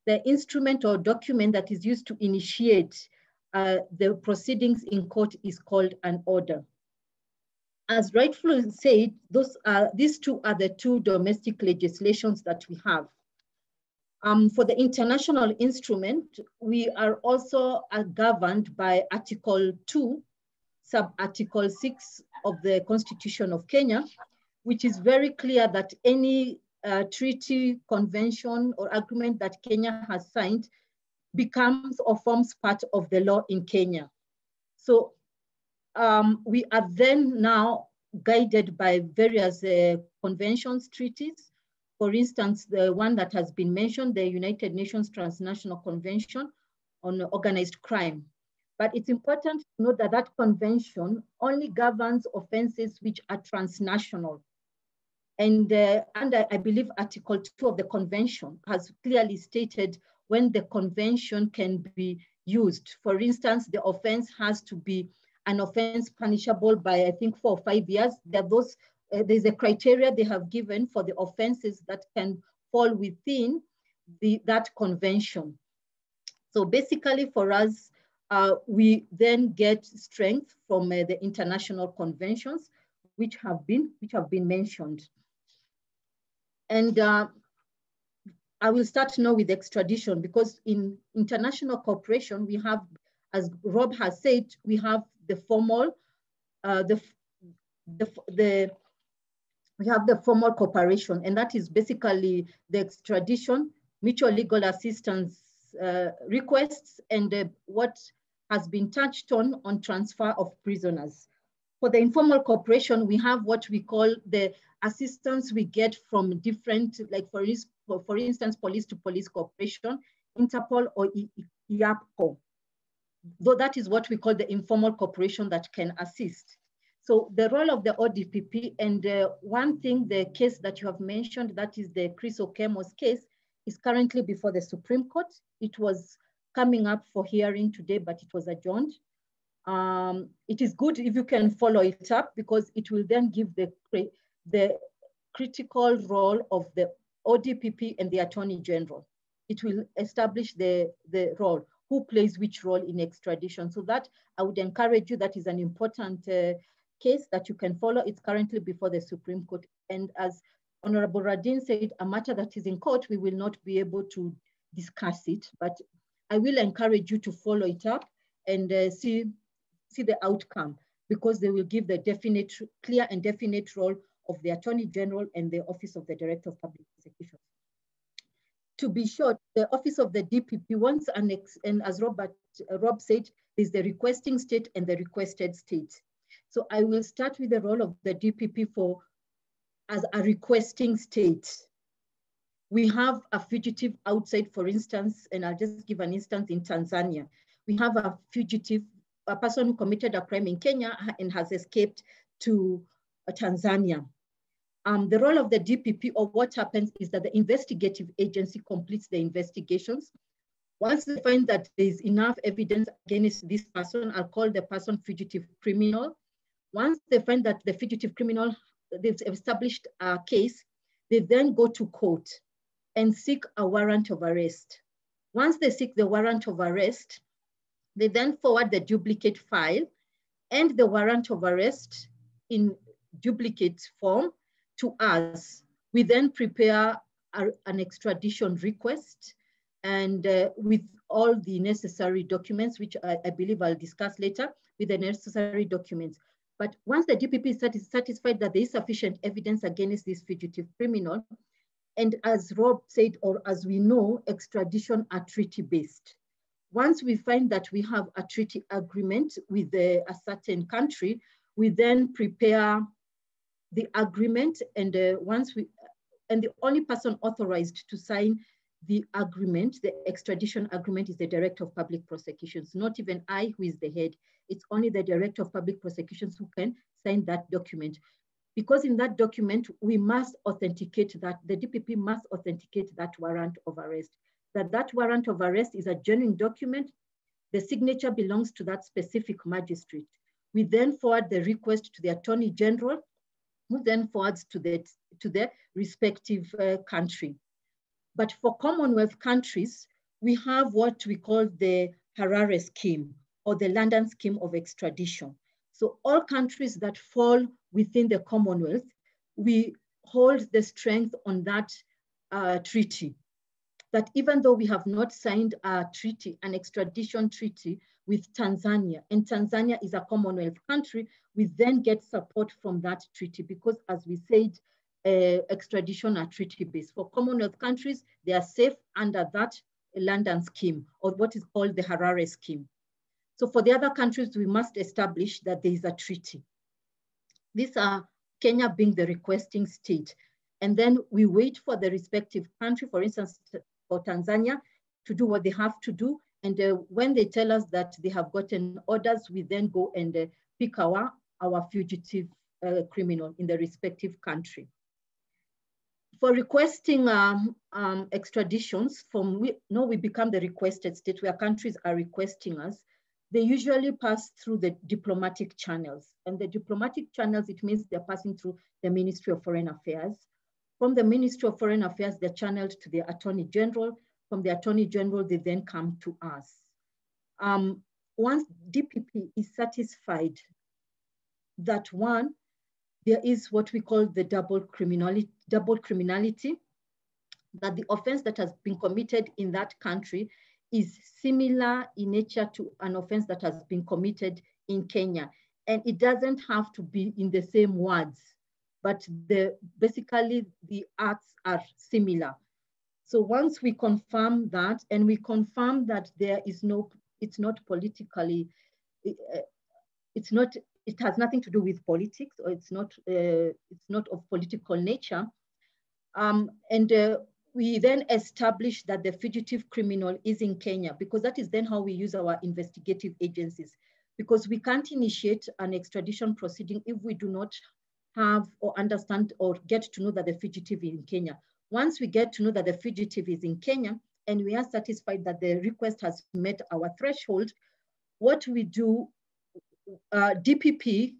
the instrument or document that is used to initiate uh, the proceedings in court is called an order. As rightfully said, those are, these two are the two domestic legislations that we have. Um, for the international instrument, we are also uh, governed by Article 2, sub-Article 6 of the Constitution of Kenya, which is very clear that any uh, treaty, convention, or agreement that Kenya has signed becomes or forms part of the law in Kenya. So um, we are then now guided by various uh, conventions, treaties, for instance, the one that has been mentioned, the United Nations Transnational Convention on Organized Crime. But it's important to note that that convention only governs offenses which are transnational. And uh, under, I believe, Article 2 of the convention has clearly stated when the convention can be used. For instance, the offense has to be an offense punishable by, I think, four or five years. There those uh, there's a criteria they have given for the offenses that can fall within the, that convention. So basically for us, uh, we then get strength from uh, the international conventions which have been, which have been mentioned. And uh, I will start now with extradition because in international cooperation, we have, as Rob has said, we have the formal, uh, the, the, the we have the formal cooperation, and that is basically the extradition, mutual legal assistance uh, requests, and uh, what has been touched on on transfer of prisoners. For the informal cooperation, we have what we call the assistance we get from different, like for, for instance, police to police cooperation, Interpol or EAPCCO. Though that is what we call the informal cooperation that can assist. So the role of the ODPP and uh, one thing, the case that you have mentioned, that is the Chris Okemo's case, is currently before the Supreme Court. It was coming up for hearing today, but it was adjourned. Um, it is good if you can follow it up because it will then give the, the critical role of the ODPP and the Attorney General. It will establish the, the role, who plays which role in extradition. So that I would encourage you, that is an important uh, case that you can follow. It's currently before the Supreme Court. And as Honorable Rading said, a matter that is in court, we will not be able to discuss it, but I will encourage you to follow it up and uh, see, see the outcome because they will give the definite, clear and definite role of the Attorney General and the Office of the Director of Public Prosecution. To be short, the Office of the DPP wants an, ex, and as Robert, uh, Rob said, is the requesting state and the requested state. So I will start with the role of the DPP for as a requesting state. We have a fugitive outside, for instance, and I'll just give an instance in Tanzania. We have a fugitive, a person who committed a crime in Kenya and has escaped to uh, Tanzania. Um, the role of the DPP or what happens is that the investigative agency completes the investigations. Once they find that there is enough evidence against this person, I'll call the person fugitive criminal. Once they find that the fugitive criminal, they've established a case, they then go to court and seek a warrant of arrest. Once they seek the warrant of arrest, they then forward the duplicate file and the warrant of arrest in duplicate form to us. We then prepare a, an extradition request and uh, with all the necessary documents, which I, I, believe I'll discuss later, with the necessary documents. But once the DPP is satisfied that there is sufficient evidence against this fugitive criminal, and as Rob said, or as we know, extradition are treaty-based. Once we find that we have a treaty agreement with the, a certain country, we then prepare the agreement and uh, once we, and the only person authorized to sign the agreement, the extradition agreement is the Director of Public Prosecutions, not even I who is the head. It's only the Director of Public Prosecutions who can sign that document. Because in that document, we must authenticate that, the DPP must authenticate that warrant of arrest, that that warrant of arrest is a genuine document, the signature belongs to that specific magistrate. We then forward the request to the Attorney General, who then forwards to the, to the respective uh, country. But for Commonwealth countries, we have what we call the Harare scheme or the London scheme of extradition. So all countries that fall within the Commonwealth, we hold the strength on that uh, treaty. That even though we have not signed a treaty, an extradition treaty with Tanzania, and Tanzania is a Commonwealth country, we then get support from that treaty because as we said, uh, extradition are treaty-based. For Commonwealth countries, they are safe under that London scheme or what is called the Harare scheme. So for the other countries, we must establish that there is a treaty. These are Kenya being the requesting state. And then we wait for the respective country, for instance, Tanzania, to do what they have to do. And uh, when they tell us that they have gotten orders, we then go and uh, pick our, our fugitive uh, criminal in the respective country for requesting um, um, extraditions from, we, no, we become the requested state where countries are requesting us, they usually pass through the diplomatic channels. And the diplomatic channels, it means they're passing through the Ministry of Foreign Affairs. From the Ministry of Foreign Affairs, they're channeled to the Attorney General. From the Attorney General, they then come to us. Um, once DPP is satisfied that one, there is what we call the double criminality, double criminality, that the offense that has been committed in that country is similar in nature to an offense that has been committed in Kenya. And it doesn't have to be in the same words, but the basically the acts are similar. So once we confirm that, and we confirm that there is no, it's not politically, uh, it's not, it has nothing to do with politics, or it's not, uh, it's not of political nature. Um, and uh, we then establish that the fugitive criminal is in Kenya because that is then how we use our investigative agencies because we can't initiate an extradition proceeding if we do not have or understand or get to know that the fugitive is in Kenya. Once we get to know that the fugitive is in Kenya and we are satisfied that the request has met our threshold, what we do, uh, DPP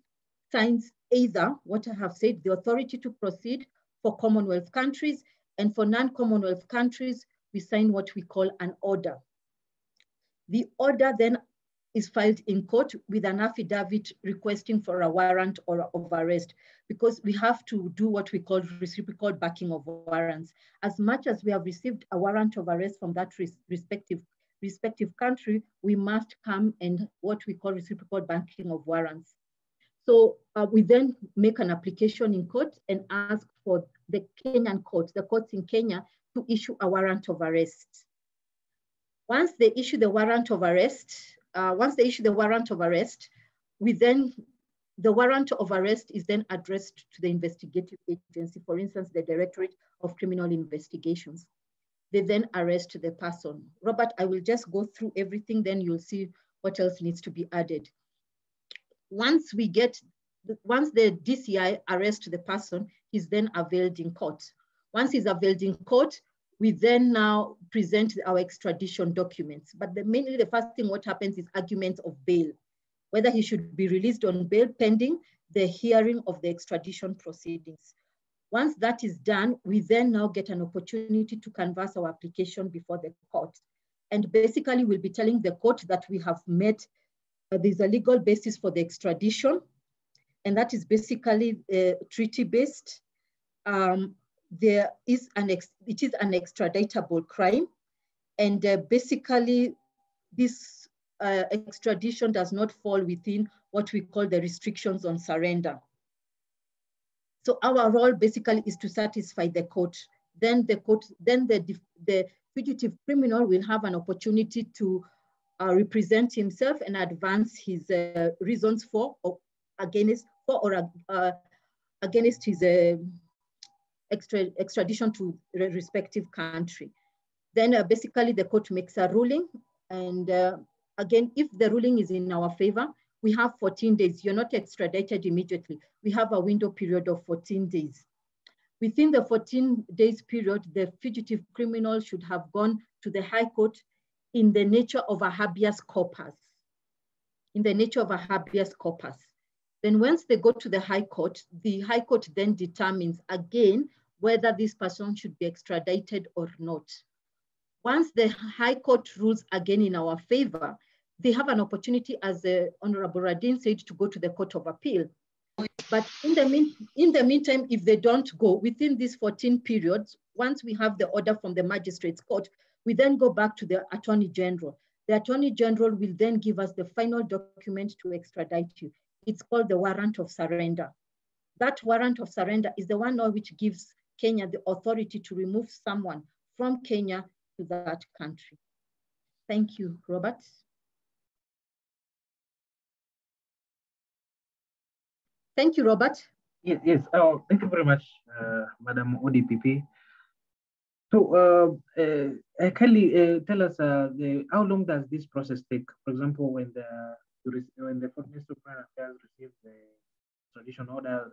signs either what I have said, the authority to proceed for Commonwealth countries, and for non-Commonwealth countries, we sign what we call an order. The order then is filed in court with an affidavit requesting for a warrant or of arrest because we have to do what we call reciprocal backing of warrants. As much as we have received a warrant of arrest from that respective, respective country, we must come and what we call reciprocal backing of warrants. So uh, we then make an application in court and ask for the Kenyan court, the courts in Kenya, to issue a warrant of arrest. Once they issue the warrant of arrest, uh, once they issue the warrant of arrest, we then, the warrant of arrest is then addressed to the investigative agency, for instance, the Directorate of Criminal Investigations. They then arrest the person. Robert, I will just go through everything, then you'll see what else needs to be added. Once we get, once the DCI arrests the person, he's then availed in court. Once he's availed in court, we then now present our extradition documents. But the, mainly the first thing what happens is arguments of bail, whether he should be released on bail pending the hearing of the extradition proceedings. Once that is done, we then now get an opportunity to canvass our application before the court. And basically we'll be telling the court that we have met, uh, there's a legal basis for the extradition, and that is basically uh, treaty-based. Um, there is an ex it is an extraditable crime, and uh, basically this uh, extradition does not fall within what we call the restrictions on surrender. So our role basically is to satisfy the court. Then the court, then the, the fugitive criminal will have an opportunity to uh, represent himself and advance his uh, reasons for or against for or uh, against his uh, extra, extradition to respective country. Then uh, basically the court makes a ruling. And uh, again, if the ruling is in our favor, we have 14 days. You're not extradited immediately. We have a window period of 14 days. Within the 14 days period, the fugitive criminal should have gone to the High Court in the nature of a habeas corpus. In the nature of a habeas corpus. Then once they go to the High Court, the High Court then determines again whether this person should be extradited or not. Once the High Court rules again in our favor, they have an opportunity, as the Honorable Rading said, to go to the Court of Appeal. But in the, mean, in the meantime, if they don't go within these 14 periods, once we have the order from the Magistrates Court, we then go back to the Attorney General. The Attorney General will then give us the final document to extradite you. It's called the warrant of surrender. That warrant of surrender is the one which gives Kenya the authority to remove someone from Kenya to that country. Thank you, Robert. Thank you, Robert. Yes, yes. Oh, thank you very much, uh, Madam ODPP. So, uh, uh, Kelly, uh, tell us uh, the, how long does this process take? For example, when the when the Foreign Minister of Foreign Affairs receives the extradition order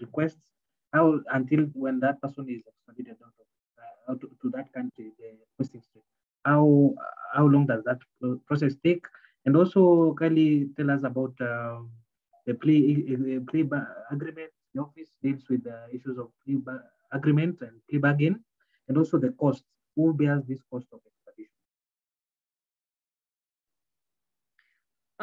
requests, how until when that person is extradited out of, uh, to, to, that country, the requesting state, how how long does that process take? And also, Kelly, tell us about um, the plea, uh, plea agreement. The office deals with the issues of plea agreement and plea bargain, and also the cost. Who bears this cost of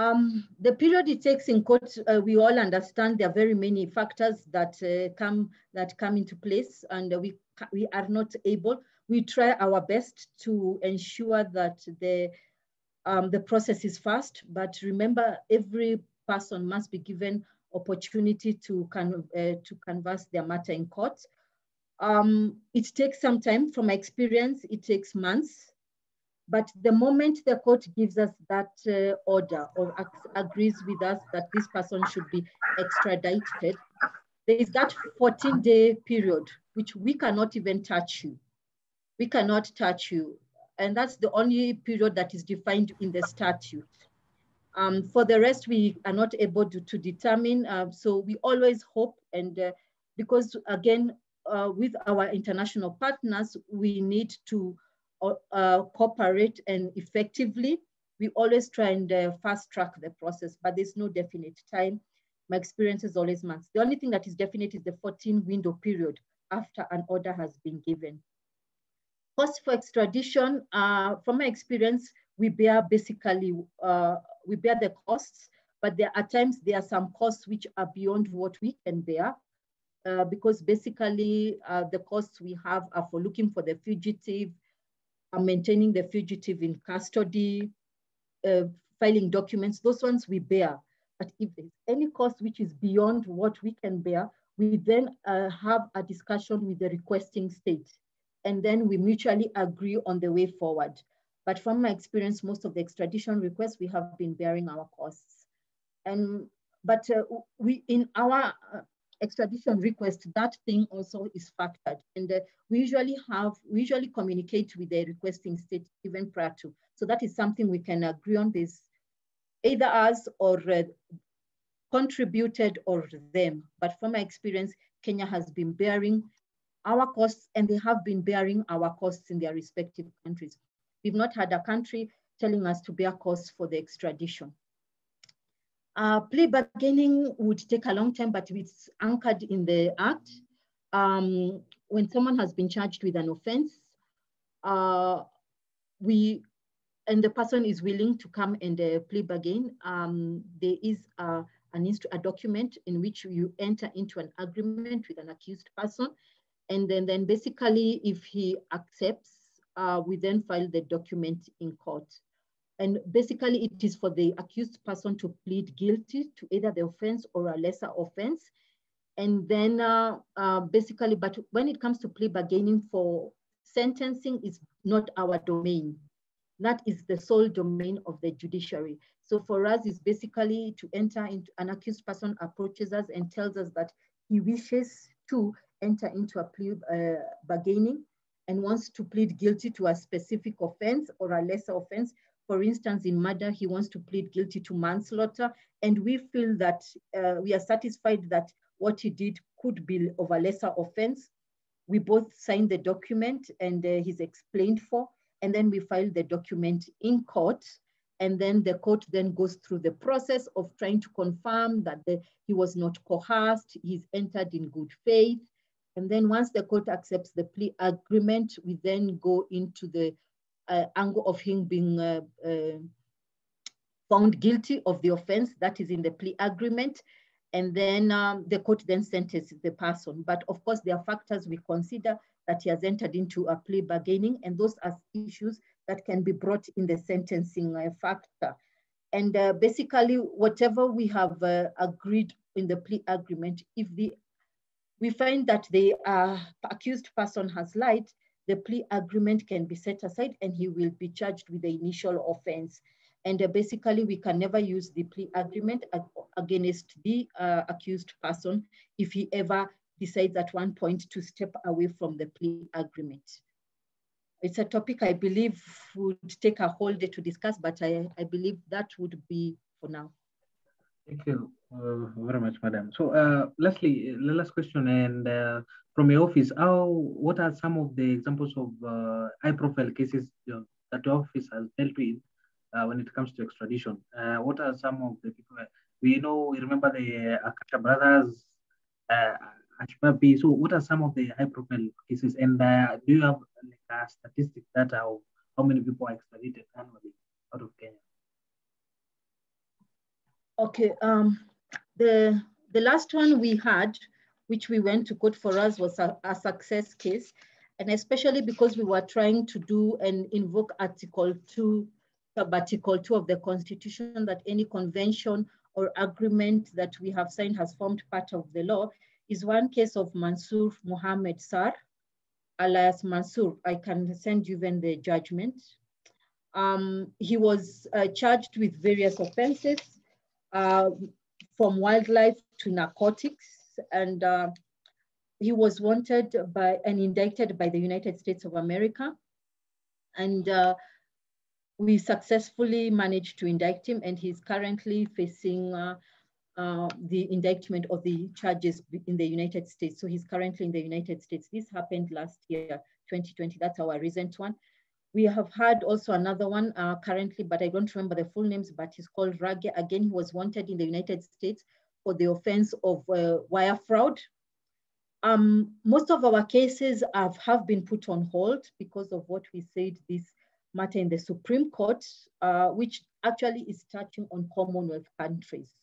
Um, the period it takes in court, uh, we all understand there are very many factors that uh, come that come into place, and we we are not able. We try our best to ensure that the um, the process is fast, but remember, every person must be given opportunity to, can, uh, to canvass their matter in court. Um, it takes some time. From my experience, it takes months. But the moment the court gives us that uh, order or agrees with us that this person should be extradited, there is that 14 day period, which we cannot even touch you. We cannot touch you. And that's the only period that is defined in the statute. Um, for the rest, we are not able to, to determine. Uh, so we always hope, and uh, because again, uh, with our international partners, we need to uh, uh, cooperate and effectively. We always try and uh, fast track the process, but there's no definite time. My experience is always months. The only thing that is definite is the 14 window period after an order has been given. Cost for extradition, from my experience, we bear basically, we bear the costs, but there are times there are some costs which are beyond what we can bear. Uh, because basically uh, the costs we have are for looking for the fugitive, uh, maintaining the fugitive in custody, uh, filing documents, those ones we bear. But if there's any cost which is beyond what we can bear, we then uh, have a discussion with the requesting state. And then we mutually agree on the way forward. But from my experience, most of the extradition requests, we have been bearing our costs. And but uh, we in our uh, extradition request, that thing also is factored. And uh, we usually have, we usually communicate with the requesting state even prior to. So that is something we can agree on this, either us or uh, contributed or them. But from my experience, Kenya has been bearing our costs and they have been bearing our costs in their respective countries. We've not had a country telling us to bear costs for the extradition. Uh, plea bargaining would take a long time, but it's anchored in the act. Um, when someone has been charged with an offense, uh, we and the person is willing to come and uh, plea bargain, um, there is a, an a document in which you enter into an agreement with an accused person. And then, then basically, if he accepts, uh, we then file the document in court. And basically it is for the accused person to plead guilty to either the offense or a lesser offense. And then uh, uh, basically, but when it comes to plea bargaining for sentencing is not our domain. That is the sole domain of the judiciary. So for us, it's basically to enter into an accused person approaches us and tells us that he wishes to enter into a plea uh, bargaining and wants to plead guilty to a specific offense or a lesser offense for instance, in murder, he wants to plead guilty to manslaughter. And we feel that uh, we are satisfied that what he did could be of a lesser offense. We both signed the document and uh, he's explained for, and then we filed the document in court. And then the court then goes through the process of trying to confirm that the, he was not coerced, he's entered in good faith. And then once the court accepts the plea agreement, we then go into the angle of him being uh, uh, found guilty of the offense that is in the plea agreement. And then um, the court then sentences the person. But of course, there are factors we consider that he has entered into a plea bargaining, and those are issues that can be brought in the sentencing uh, factor. And uh, basically, whatever we have uh, agreed in the plea agreement, if the we find that the accused person has lied, the plea agreement can be set aside and he will be charged with the initial offense. And uh, basically, we can never use the plea agreement against the uh, accused person if he ever decides at one point to step away from the plea agreement. It's a topic I believe would take a whole day to discuss, but I, I believe that would be for now. Thank you uh, very much, madam. So, uh, Leslie, the last question, and uh, from your office, how what are some of the examples of uh, high-profile cases that your office has dealt with uh, when it comes to extradition? Uh, what are some of the people we know? We remember the Akasha brothers, uh. So, what are some of the high-profile cases? And do you have like a statistic data of how many people are extradited annually out of Kenya? Okay, um, the, the last one we had, which we went to court for us was a, a success case. And especially because we were trying to do and invoke Article 2, Article 2 of the Constitution that any convention or agreement that we have signed has formed part of the law is one case of Mansour Mohammed Sar, alias Mansour. I can send you even the judgment. Um, he was uh, charged with various offenses, uh, from wildlife to narcotics, and uh, he was wanted by and indicted by the United States of America. And uh, we successfully managed to indict him, and he's currently facing uh, uh, the indictment of the charges in the United States. So he's currently in the United States. This happened last year, 2020. That's our recent one. We have had also another one uh, currently, but I don't remember the full names, but he's called Rage. Again, he was wanted in the United States for the offense of uh, wire fraud. Um, most of our cases have, have been put on hold because of what we said this matter in the Supreme Court, uh, which actually is touching on Commonwealth countries.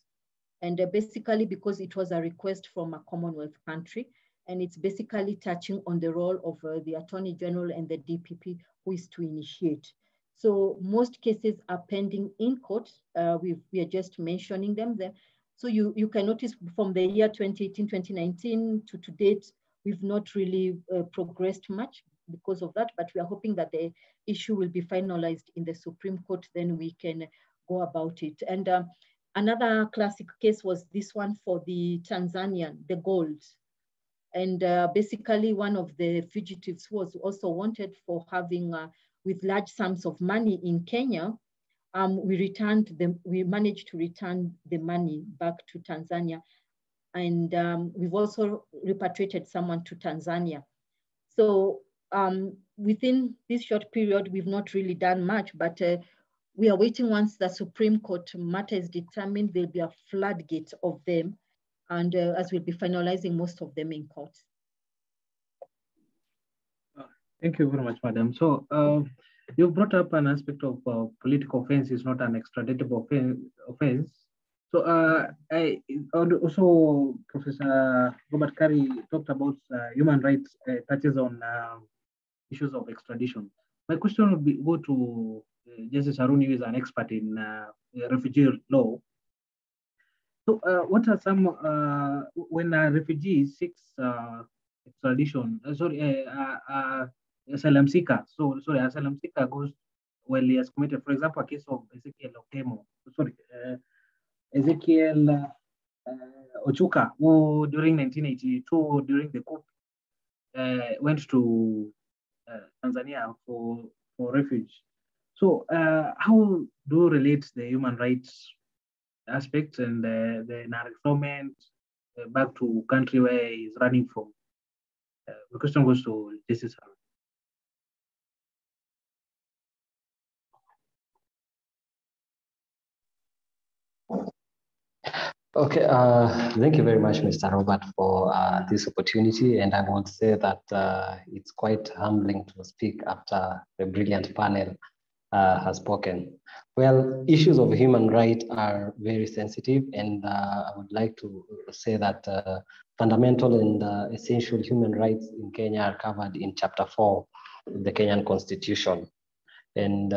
And uh, basically because it was a request from a Commonwealth country, and it's basically touching on the role of uh, the Attorney General and the DPP who is to initiate. So most cases are pending in court. Uh, we we are just mentioning them there. So you, you can notice from the year 2018, 2019 to to date, we've not really uh, progressed much because of that, but we are hoping that the issue will be finalized in the Supreme Court, then we can go about it. And um, another classic case was this one for the Tanzanian, the gold. And uh, basically one of the fugitives was also wanted for having, uh, with large sums of money in Kenya, um, we returned them, we managed to return the money back to Tanzania. And um, we've also repatriated someone to Tanzania. So um, within this short period, we've not really done much, but uh, we are waiting once the Supreme Court matter is determined, there'll be a floodgate of them, and uh, as we'll be finalizing most of them in court. Thank you very much, madam. So uh, you brought up an aspect of uh, political offense is not an extraditable offense. So uh, I also Professor Robert Currie talked about uh, human rights uh, touches on uh, issues of extradition. My question would be go to uh, Justice Harun, who is an expert in refugee law. So uh, what are some, uh, when a refugee seeks uh, extradition, uh, sorry, asylum seeker, so sorry, asylum seeker goes, well, he has committed, for example, a case of Ezekiel Okemo, sorry, Ezekiel Ochuka, who during 1982, during the coup, went to uh, Tanzania for, for refuge. So uh, how do you relate the human rights aspects and the, non-refoulement uh, back to country where he's running from? the question goes to Justice Okay, uh, thank you very much, Mr. Robert, for uh, this opportunity. And I would say that uh, it's quite humbling to speak after the brilliant panel uh, has spoken. Well, issues of human rights are very sensitive, and uh, I would like to say that uh, fundamental and essential human rights in Kenya are covered in Chapter 4 of the Kenyan Constitution, and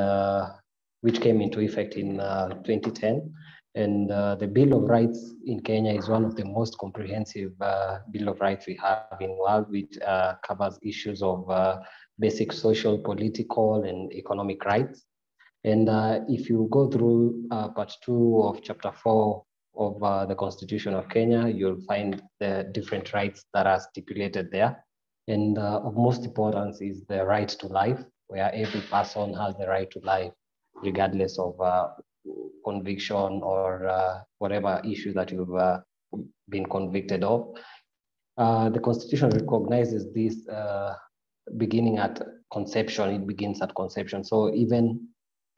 which came into effect in 2010. And uh, the Bill of Rights in Kenya is one of the most comprehensive uh, Bill of Rights we have in the world, which uh, covers issues of uh, basic social, political, and economic rights. And uh, if you go through uh, part two of chapter four of the Constitution of Kenya, you'll find the different rights that are stipulated there. And of most importance is the right to life, where every person has the right to life, regardless of conviction or uh, whatever issue that you've uh, been convicted of. Uh, the Constitution recognizes this uh, beginning at conception. It begins at conception. So even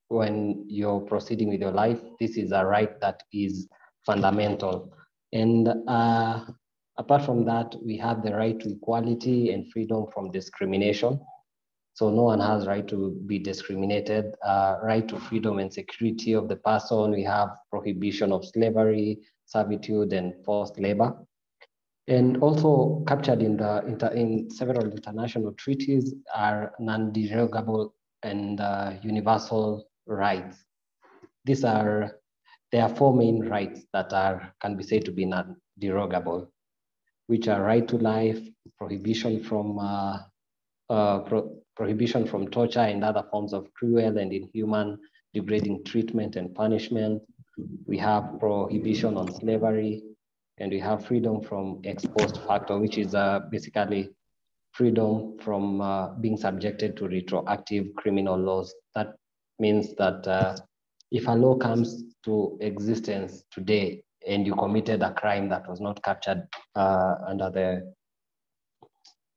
when you're proceeding with your life, this is a right that is fundamental. And uh, apart from that, we have the right to equality and freedom from discrimination. So no one has right to be discriminated, uh, right to freedom and security of the person. We have prohibition of slavery, servitude, and forced labor. And also captured in the inter, in several international treaties are non-derogable and uh, universal rights. These are there are four main rights that are can be said to be non-derogable, which are right to life, prohibition from uh, uh, pro prohibition from torture and other forms of cruel and inhuman degrading treatment and punishment. We have prohibition on slavery, and we have freedom from ex post facto, which is uh, basically freedom from uh, being subjected to retroactive criminal laws. That means that uh, if a law comes to existence today and you committed a crime that was not captured uh, under the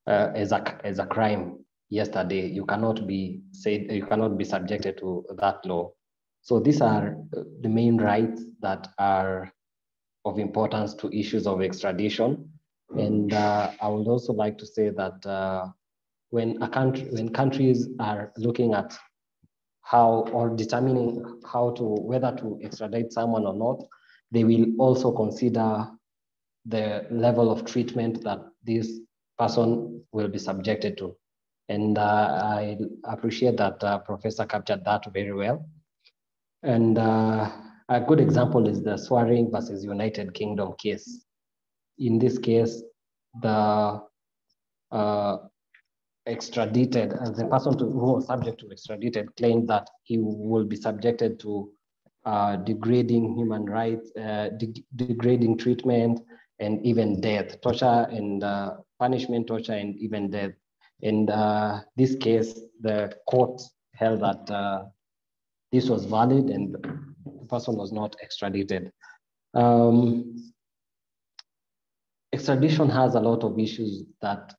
uh, as a as a crime yesterday, you cannot be said you cannot be subjected to that law. So these are the main rights that are of importance to issues of extradition. And uh, I would also like to say that uh, when a country, when countries are looking at how or determining how to whether to extradite someone or not, they will also consider the level of treatment that this person will be subjected to. And uh, I appreciate that uh, Professor captured that very well. And uh, a good example is the Soering versus United Kingdom case. In this case, the uh, extradited, uh, the person to, who was subject to extradited claimed that he will be subjected to uh, degrading human rights, uh, de degrading treatment, and even death, torture and uh, punishment, torture, and even death. In uh, this case, the court held that this was valid and the person was not extradited. Um, extradition has a lot of issues that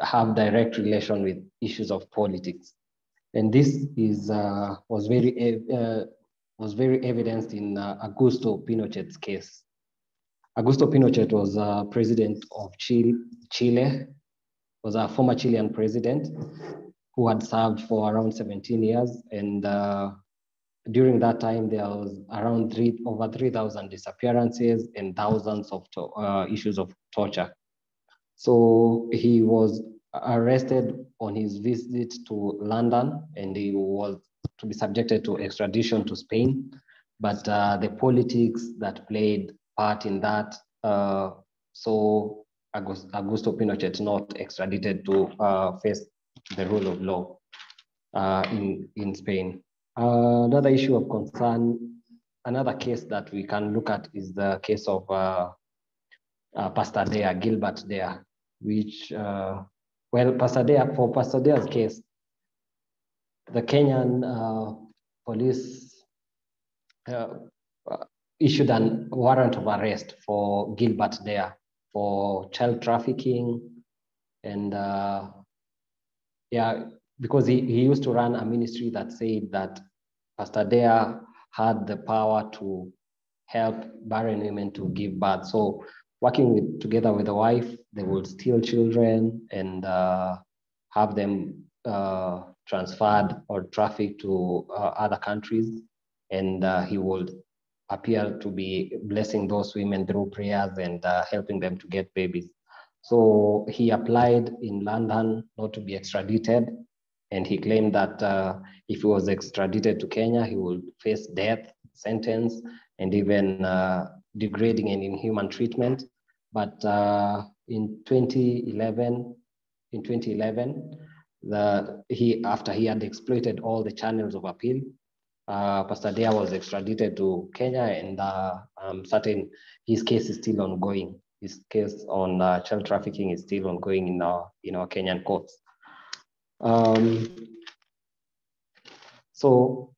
have direct relation with issues of politics. And this is uh, was very uh, was very evidenced in uh, Augusto Pinochet's case. Augusto Pinochet was uh, president of Chile, Chile, was a former Chilean president who had served for around 17 years. And uh, during that time, there was around three, over 3,000 disappearances and thousands of uh, issues of torture. So he was arrested on his visit to London and he was to be subjected to extradition to Spain. But uh, the politics that played part in that, uh, so Augusto Pinochet not extradited to uh, face the rule of law uh, in, in Spain. Uh, another issue of concern, another case that we can look at is the case of uh, uh Pastor Deya, Gilbert Deya, which, uh, well, Pastor Deya, for Pastor Deya's case, the Kenyan uh, police issued a warrant of arrest for Gilbert Deya for child trafficking and yeah, because he, he used to run a ministry that said that Pastor Deya had the power to help barren women to give birth. So working with, together with the wife, they would steal children and uh, have them uh, transferred or trafficked to uh, other countries. And uh, he would appear to be blessing those women through prayers and uh, helping them to get babies. So he applied in London not to be extradited. And he claimed that uh, if he was extradited to Kenya, he would face death sentence and even uh, degrading and inhuman treatment. But uh, in 2011, in 2011, the, he, after he had exploited all the channels of appeal, uh, Pastor Deya was extradited to Kenya and uh, I'm certain his case is still ongoing His case on uh, child trafficking is still ongoing in our, in our Kenyan courts. Um, so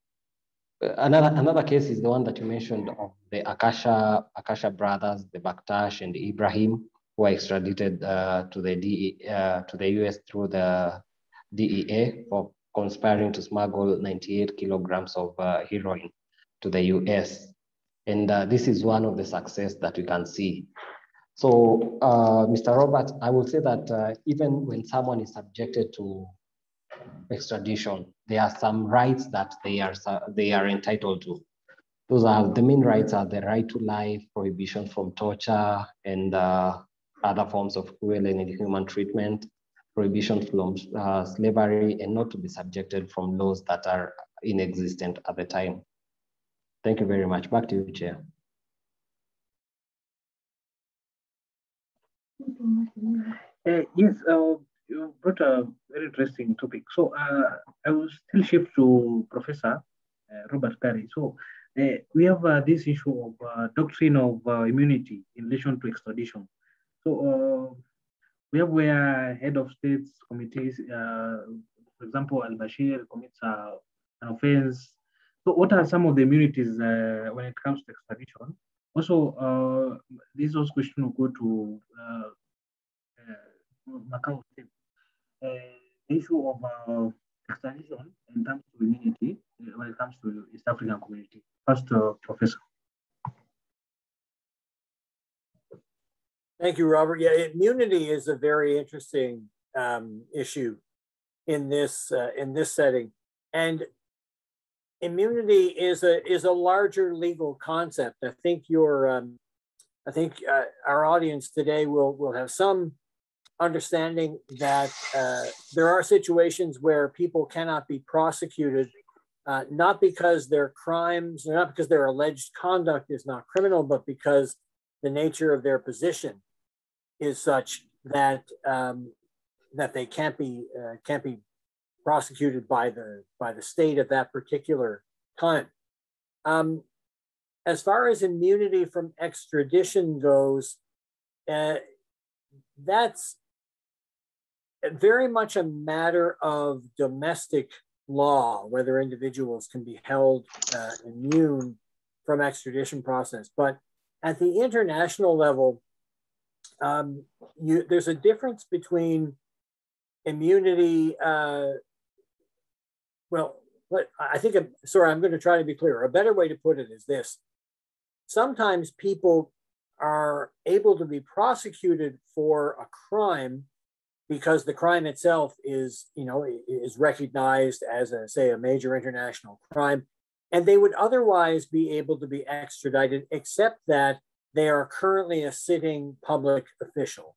another, another case is the one that you mentioned of the Akasha, Akasha brothers, the Baktash and Ibrahim, who were extradited uh, to, the DE, uh, to the US through the DEA for conspiring to smuggle 98 kilograms of uh, heroin to the US. And uh, this is one of the success that we can see. So, uh, Mr. Robert, I will say that uh, even when someone is subjected to extradition, there are some rights that they are they are entitled to. Those are the main rights are the right to life, prohibition from torture, and uh, other forms of cruel and inhuman treatment, prohibition from uh, slavery, and not to be subjected from laws that are inexistent at the time. Thank you very much. Back to you, Chair. Uh, yes, uh, you brought a very interesting topic. So uh, I will still shift to Professor uh, Robert Currie. So uh, we have uh, this issue of uh, doctrine of immunity in relation to extradition. So we have where head of states committees, for example, Al-Bashir commits an offense. So what are some of the immunities when it comes to extradition? Also, this was question will go to Makau State. the issue of uh, extradition in terms of immunity when it comes to East African community. First, uh, Professor. Thank you, Robert. Yeah, immunity is a very interesting um, issue in this uh, in this setting, and immunity is a is a larger legal concept. I think your um, I think uh, our audience today will will have some understanding that uh, there are situations where people cannot be prosecuted, uh, not because their crimes, not because their alleged conduct is not criminal, but because the nature of their position is such that um, that they can't be uh, can't be prosecuted by the by the state at that particular time. Um, as far as immunity from extradition goes, uh, that's very much a matter of domestic law, whether individuals can be held uh, immune from extradition process. But at the international level, um, you, there's a difference between immunity. Uh, well, I think, I'm, sorry, I'm going to try to be clear. A better way to put it is this. Sometimes people are able to be prosecuted for a crime because the crime itself is, you know, is recognized as a, say, a major international crime, and they would otherwise be able to be extradited, except that they are currently a sitting public official.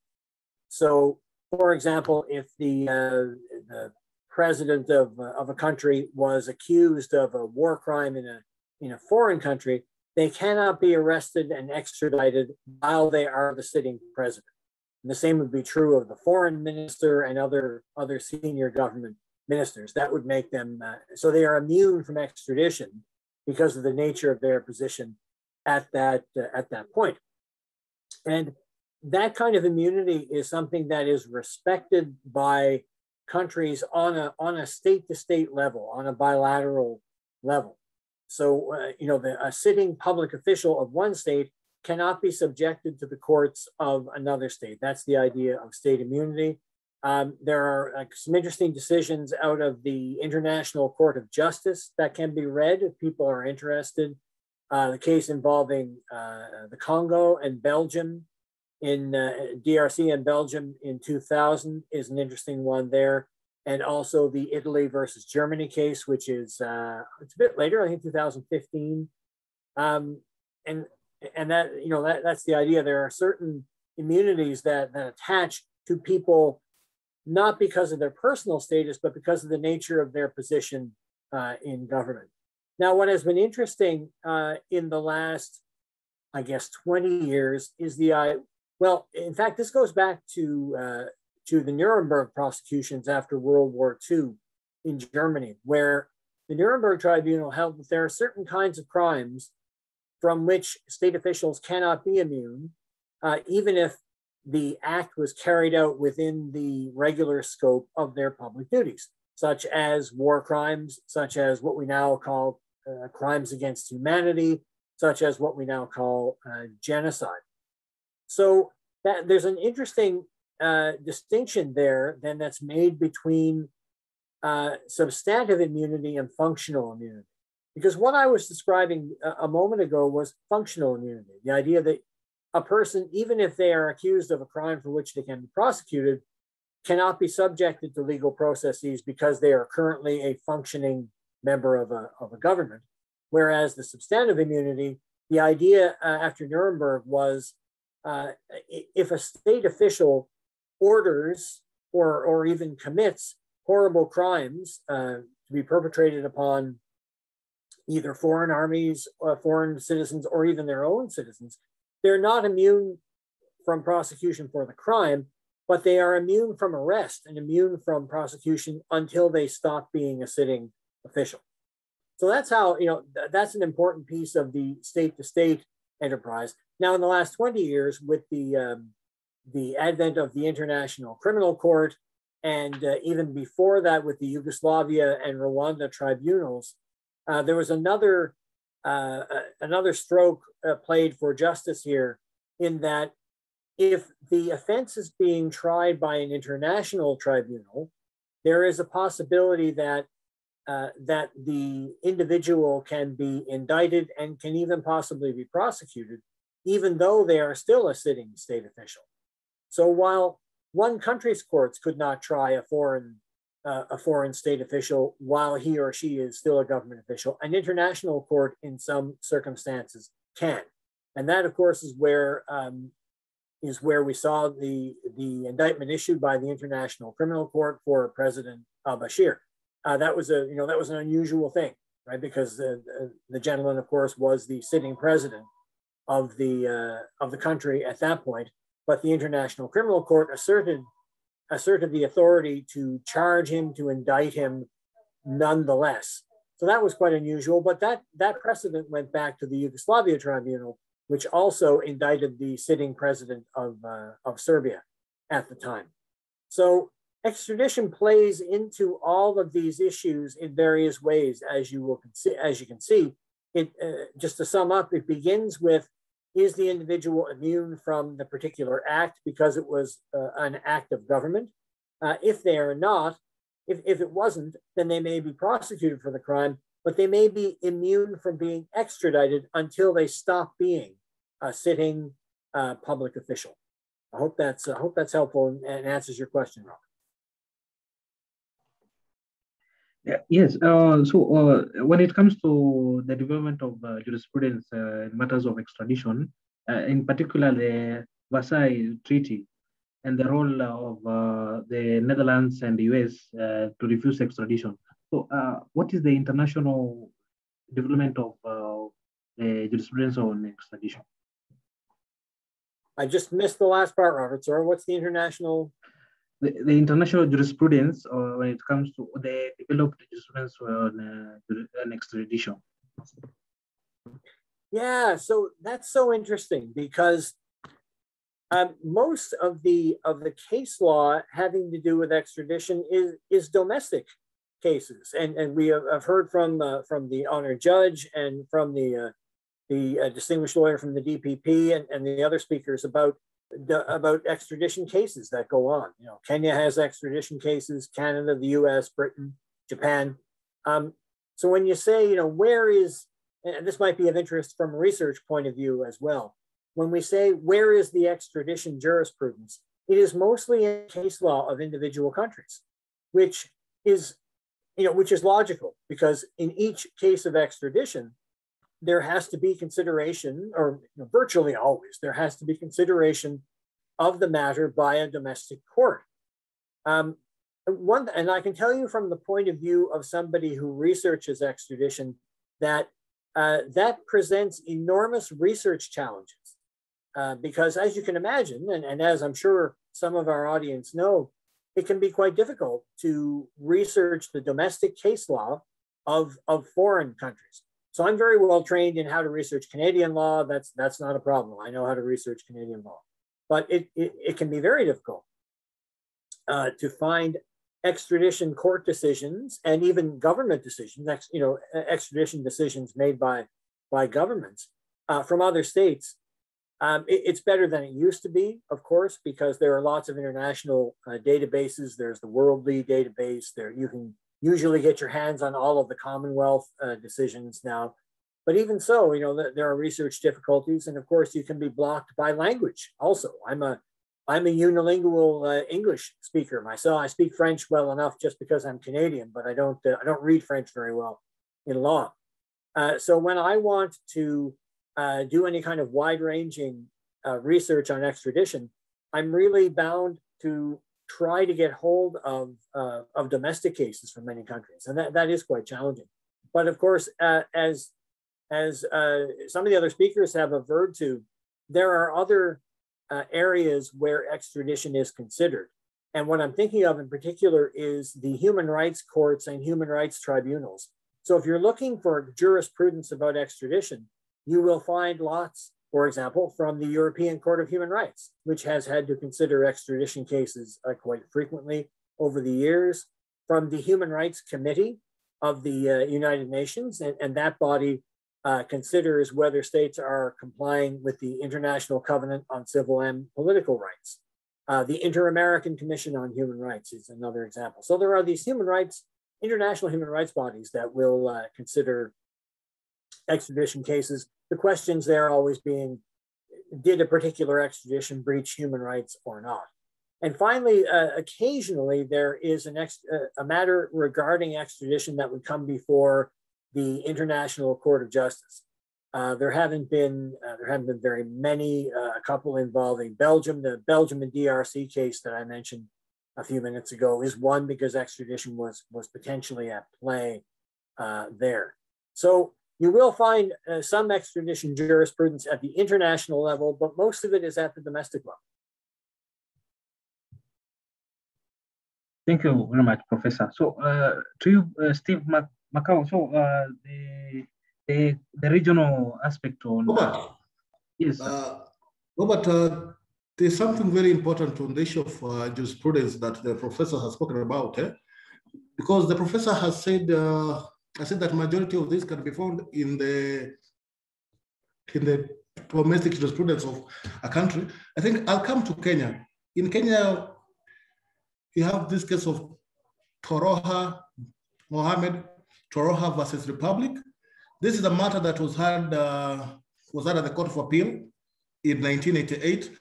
So, for example, if the, uh, the president of, uh, of a country was accused of a war crime in a, in a foreign country, they cannot be arrested and extradited while they are the sitting president. And the same would be true of the foreign minister and other, other senior government ministers. That would make them, uh, so they are immune from extradition because of the nature of their position at that, uh, at that point. And that kind of immunity is something that is respected by countries on a, on a state to state level, on a bilateral level. So, uh, you know, the, a sitting public official of one state cannot be subjected to the courts of another state. That's the idea of state immunity. Um, there are some interesting decisions out of the International Court of Justice that can be read if people are interested. Uh, the case involving uh, the Congo and Belgium in uh, DRC and Belgium in 2000 is an interesting one there. And also the Italy versus Germany case, which is uh, it's a bit later, I think 2015. Um, and and that you know that, that's the idea. There are certain immunities that, that attach to people not because of their personal status but because of the nature of their position uh, in government. Now what has been interesting uh, in the last i guess 20 years is the uh, well in fact this goes back to uh, to the nuremberg prosecutions after world war ii in germany where the nuremberg tribunal held that there are certain kinds of crimes from which state officials cannot be immune, uh, even if the act was carried out within the regular scope of their public duties, such as war crimes, such as what we now call uh, crimes against humanity, such as what we now call uh, genocide. So that, there's an interesting uh, distinction there then that's made between uh, substantive immunity and functional immunity. Because what I was describing a, moment ago was functional immunity, the idea that a person, even if they are accused of a crime for which they can be prosecuted, cannot be subjected to legal processes because they are currently a functioning member of a, of a government. Whereas the substantive immunity, the idea uh, after Nuremberg was uh, if a state official orders or, or even commits horrible crimes uh, to be perpetrated upon either foreign armies, uh, foreign citizens, or even their own citizens, they're not immune from prosecution for the crime, but they are immune from arrest and immune from prosecution until they stop being a sitting official. So that's how, you know, th- that's an important piece of the state to state enterprise. Now, in the last 20 years, with the, um, the advent of the International Criminal Court, and uh, even before that, with the Yugoslavia and Rwanda tribunals, uh, there was another, uh, uh another stroke uh, played for justice here in that if the offense is being tried by an international tribunal, there is a possibility that uh, that the individual can be indicted and can even possibly be prosecuted, even though they are still a sitting state official. So while one country's courts could not try a foreign uh, a foreign state official while he or she is still a government official, an international court in some circumstances can, and that of course is where um, is where we saw the the indictment issued by the International Criminal Court for President al Bashir uh, that was a you know that was an unusual thing, right? Because the, the gentleman, of course, was the sitting president of the uh, of the country at that point. But the International Criminal Court asserted asserted the authority to charge him, to indict him, nonetheless. So that was quite unusual. But that that precedent went back to the Yugoslavia Tribunal, which also indicted the sitting president of uh, of Serbia at the time. So extradition plays into all of these issues in various ways, as you will as you can see. It uh, just to sum up, it begins with is the individual immune from the particular act because it was uh, an act of government? Uh, if they are not, if, if it wasn't, then they may be prosecuted for the crime, but they may be immune from being extradited until they stop being a sitting uh, public official. I hope that's I hope that's helpful and, and answers your question, Robert. Yes. Uh, so uh, when it comes to the development of uh, jurisprudence uh, in matters of extradition, uh, in particular the Versailles Treaty and the role of uh, the Netherlands and the US to refuse extradition. So what is the international development of the jurisprudence on extradition? I just missed the last part, Robert. Sorry, what's the international the, international jurisprudence or uh, when it comes to the developed jurisprudence on, uh, extradition. Yeah, so that's so interesting because um, most of the of the case law having to do with extradition is is domestic cases, and and we have, have heard from uh, from the honored judge and from the uh, the uh, distinguished lawyer from the DPP and, and the other speakers about about extradition cases that go on. You know, Kenya has extradition cases, Canada, the US, Britain, Japan. Um, so when you say, you know, where is, and this might be of interest from a research point of view as well, when we say where is the extradition jurisprudence, it is mostly in case law of individual countries, which is, you know, which is logical because in each case of extradition, there has to be consideration, or you know, virtually always, there has to be consideration of the matter by a domestic court. Um, one, and I can tell you from the point of view of somebody who researches extradition that uh, that presents enormous research challenges. Uh, because as you can imagine, and, and as I'm sure some of our audience know, it can be quite difficult to research the domestic case law of, of foreign countries. So I'm very well trained in how to research Canadian law. That's that's not a problem. I know how to research Canadian law, but it it, it can be very difficult uh, to find extradition court decisions and even government decisions. Ex, you know, extradition decisions made by by governments uh, from other states. Um, it, it's better than it used to be, of course, because there are lots of international uh, databases. There's the WorldLII database. There you can usually get your hands on all of the Commonwealth uh, decisions now. But even so, you know, there are research difficulties. And of course, you can be blocked by language also. I'm a I'm a unilingual uh, English speaker myself. I speak French well enough just because I'm Canadian, but I don't uh, I don't read French very well in law. Uh, so when I want to uh, do any kind of wide-ranging uh, research on extradition, I'm really bound to try to get hold of, uh, of domestic cases from many countries. And that, that is quite challenging. But of course, uh, as as uh, some of the other speakers have averred to, there are other uh, areas where extradition is considered. And what I'm thinking of in particular is the human rights courts and human rights tribunals. So if you're looking for jurisprudence about extradition, you will find lots, for example, from the European Court of Human Rights, which has had to consider extradition cases uh, quite frequently over the years, from the Human Rights Committee of the uh, United Nations, and, and that body uh, considers whether states are complying with the International Covenant on Civil and Political Rights. Uh, the Inter-American Commission on Human Rights is another example. So there are these human rights, international human rights bodies that will uh, consider extradition cases. The questions there always being, did a particular extradition breach human rights or not? And finally, uh, occasionally there is an ex- uh, a matter regarding extradition that would come before the International Court of Justice. Uh, there haven't been uh, there haven't been very many. Uh, a couple involving Belgium, the Belgium and DRC case that I mentioned a few minutes ago is one because extradition was was potentially at play uh, there. So you will find uh, some extradition jurisprudence at the international level, but most of it is at the domestic level. Thank you very much, Professor. So uh, to you, Steve Makau, so the the, the regional aspect on Robert, yes uh, Robert, uh, there's something very important on the issue of uh, jurisprudence that the professor has spoken about, eh? because the professor has said, uh, I said that majority of this can be found in the in the domestic jurisprudence of a country. I think I'll come to Kenya. In Kenya, you have this case of Toroha Mohammed, Toroha versus Republic. This is a matter that was had uh, was had at the Court of Appeal in 1988,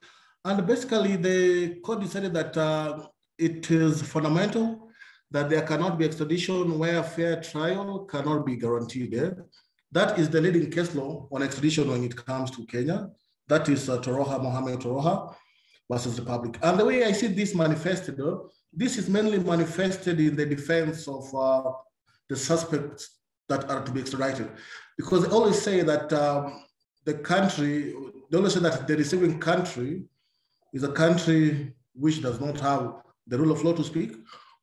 and basically the court decided that uh, it is fundamental that there cannot be extradition where fair trial cannot be guaranteed. Eh? That is the leading case law on extradition when it comes to Kenya. That is uh, Toroha Mohammed Toroha versus Republic. And the way I see this manifested, uh, this is mainly manifested in the defense of uh, the suspects that are to be extradited. Because they always say that um, the country, they always say that the receiving country is a country which does not have the rule of law to speak,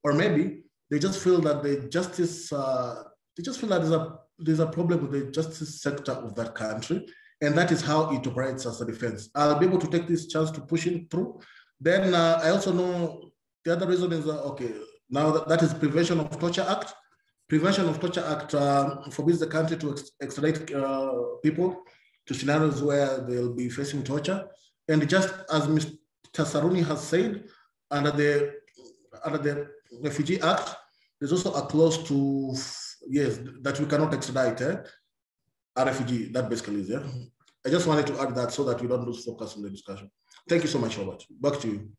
or maybe they just feel that the justice, uh, they just feel that there's a, there's a problem with the justice sector of that country, and that is how it operates as a defense. I'll be able to take this chance to push it through. Then uh, I also know the other reason is, uh, okay, now that, that is Prevention of Torture Act. Prevention of Torture Act uh, forbids the country to ex extradite uh, people to scenarios where they'll be facing torture. And just as Mr. Saruni has said, under the under the Refugee Act, there's also a clause to yes that we cannot extradite eh? a refugee. That basically is yeah. I just wanted to add that so that we don't lose focus on the discussion. Thank you so much, Robert. Back to you.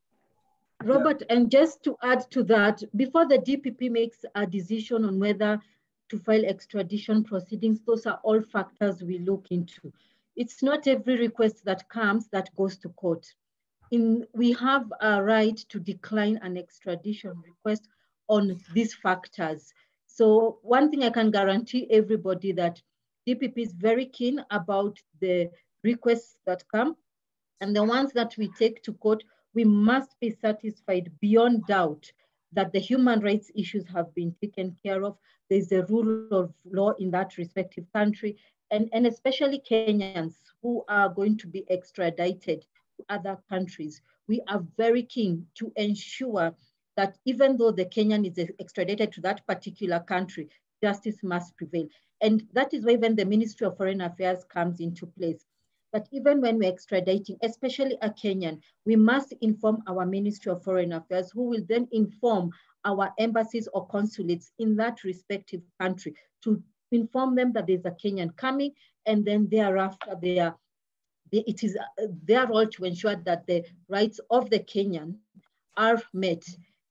Robert, and just to add to that, before the DPP makes a decision on whether to file extradition proceedings, those are all factors we look into. It's not every request that comes that goes to court. In, we have a right to decline an extradition request on these factors. So one thing I can guarantee everybody that DPP is very keen about the requests that come and the ones that we take to court, we must be satisfied beyond doubt that the human rights issues have been taken care of. There's a rule of law in that respective country, and, and especially Kenyans who are going to be extradited other countries. We are very keen to ensure that even though the Kenyan is extradited to that particular country, justice must prevail. And that is why even the Ministry of Foreign Affairs comes into place. But even when we're extraditing, especially a Kenyan, we must inform our Ministry of Foreign Affairs, who will then inform our embassies or consulates in that respective country to inform them that there's a Kenyan coming, and then thereafter they are, it is uh, their role to ensure that the rights of the Kenyan are met.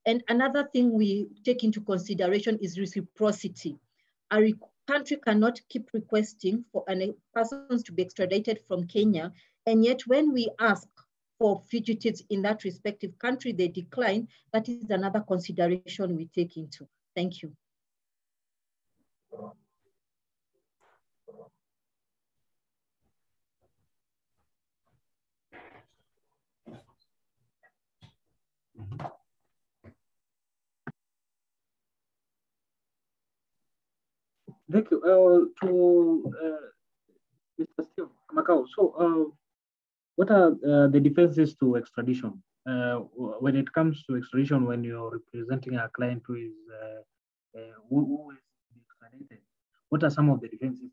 And another thing we take into consideration is reciprocity. A country cannot keep requesting for an, persons to be extradited from Kenya. And yet when we ask for fugitives in that respective country, they decline. That is another consideration we take into. Thank you. Thank you. Uh, to uh, Mr. Steve Makau. So, uh, what are uh, the defenses to extradition? Uh, when it comes to extradition, when you're representing a client who is uh, who, who is extradited, what are some of the defenses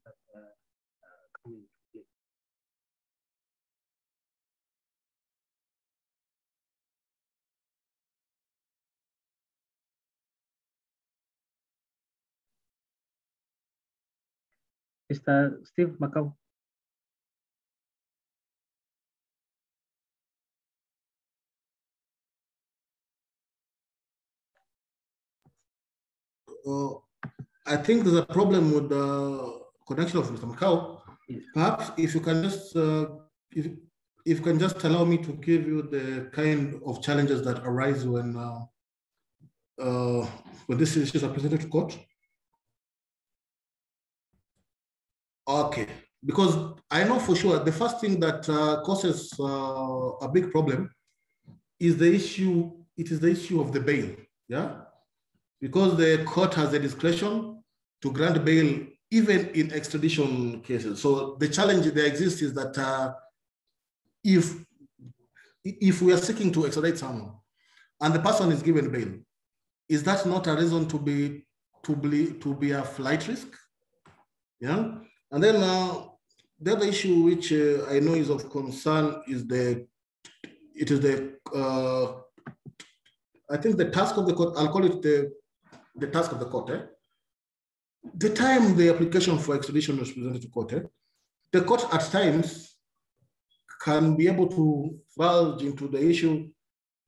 Mr. Steve Makau. Uh, I think there's a problem with the connection of Mr. Makau. Yes. Perhaps if you can just uh, if, if you can just allow me to give you the kind of challenges that arise when uh, uh, when these issues are presented to court. Okay, because I know for sure the first thing that uh, causes uh, a big problem is the issue. It is the issue of the bail. Yeah, because the court has the discretion to grant bail even in extradition cases. So the challenge that exists is that uh, if if we are seeking to extradite someone and the person is given bail, is that not a reason to be to be to be a flight risk? Yeah, and then uh, the other issue which uh, I know is of concern is the it is the uh, I think the task of the court. I'll call it the the task of the court. Eh? The time the application for extradition was presented to court, eh? the court at times can be able to bulge into the issue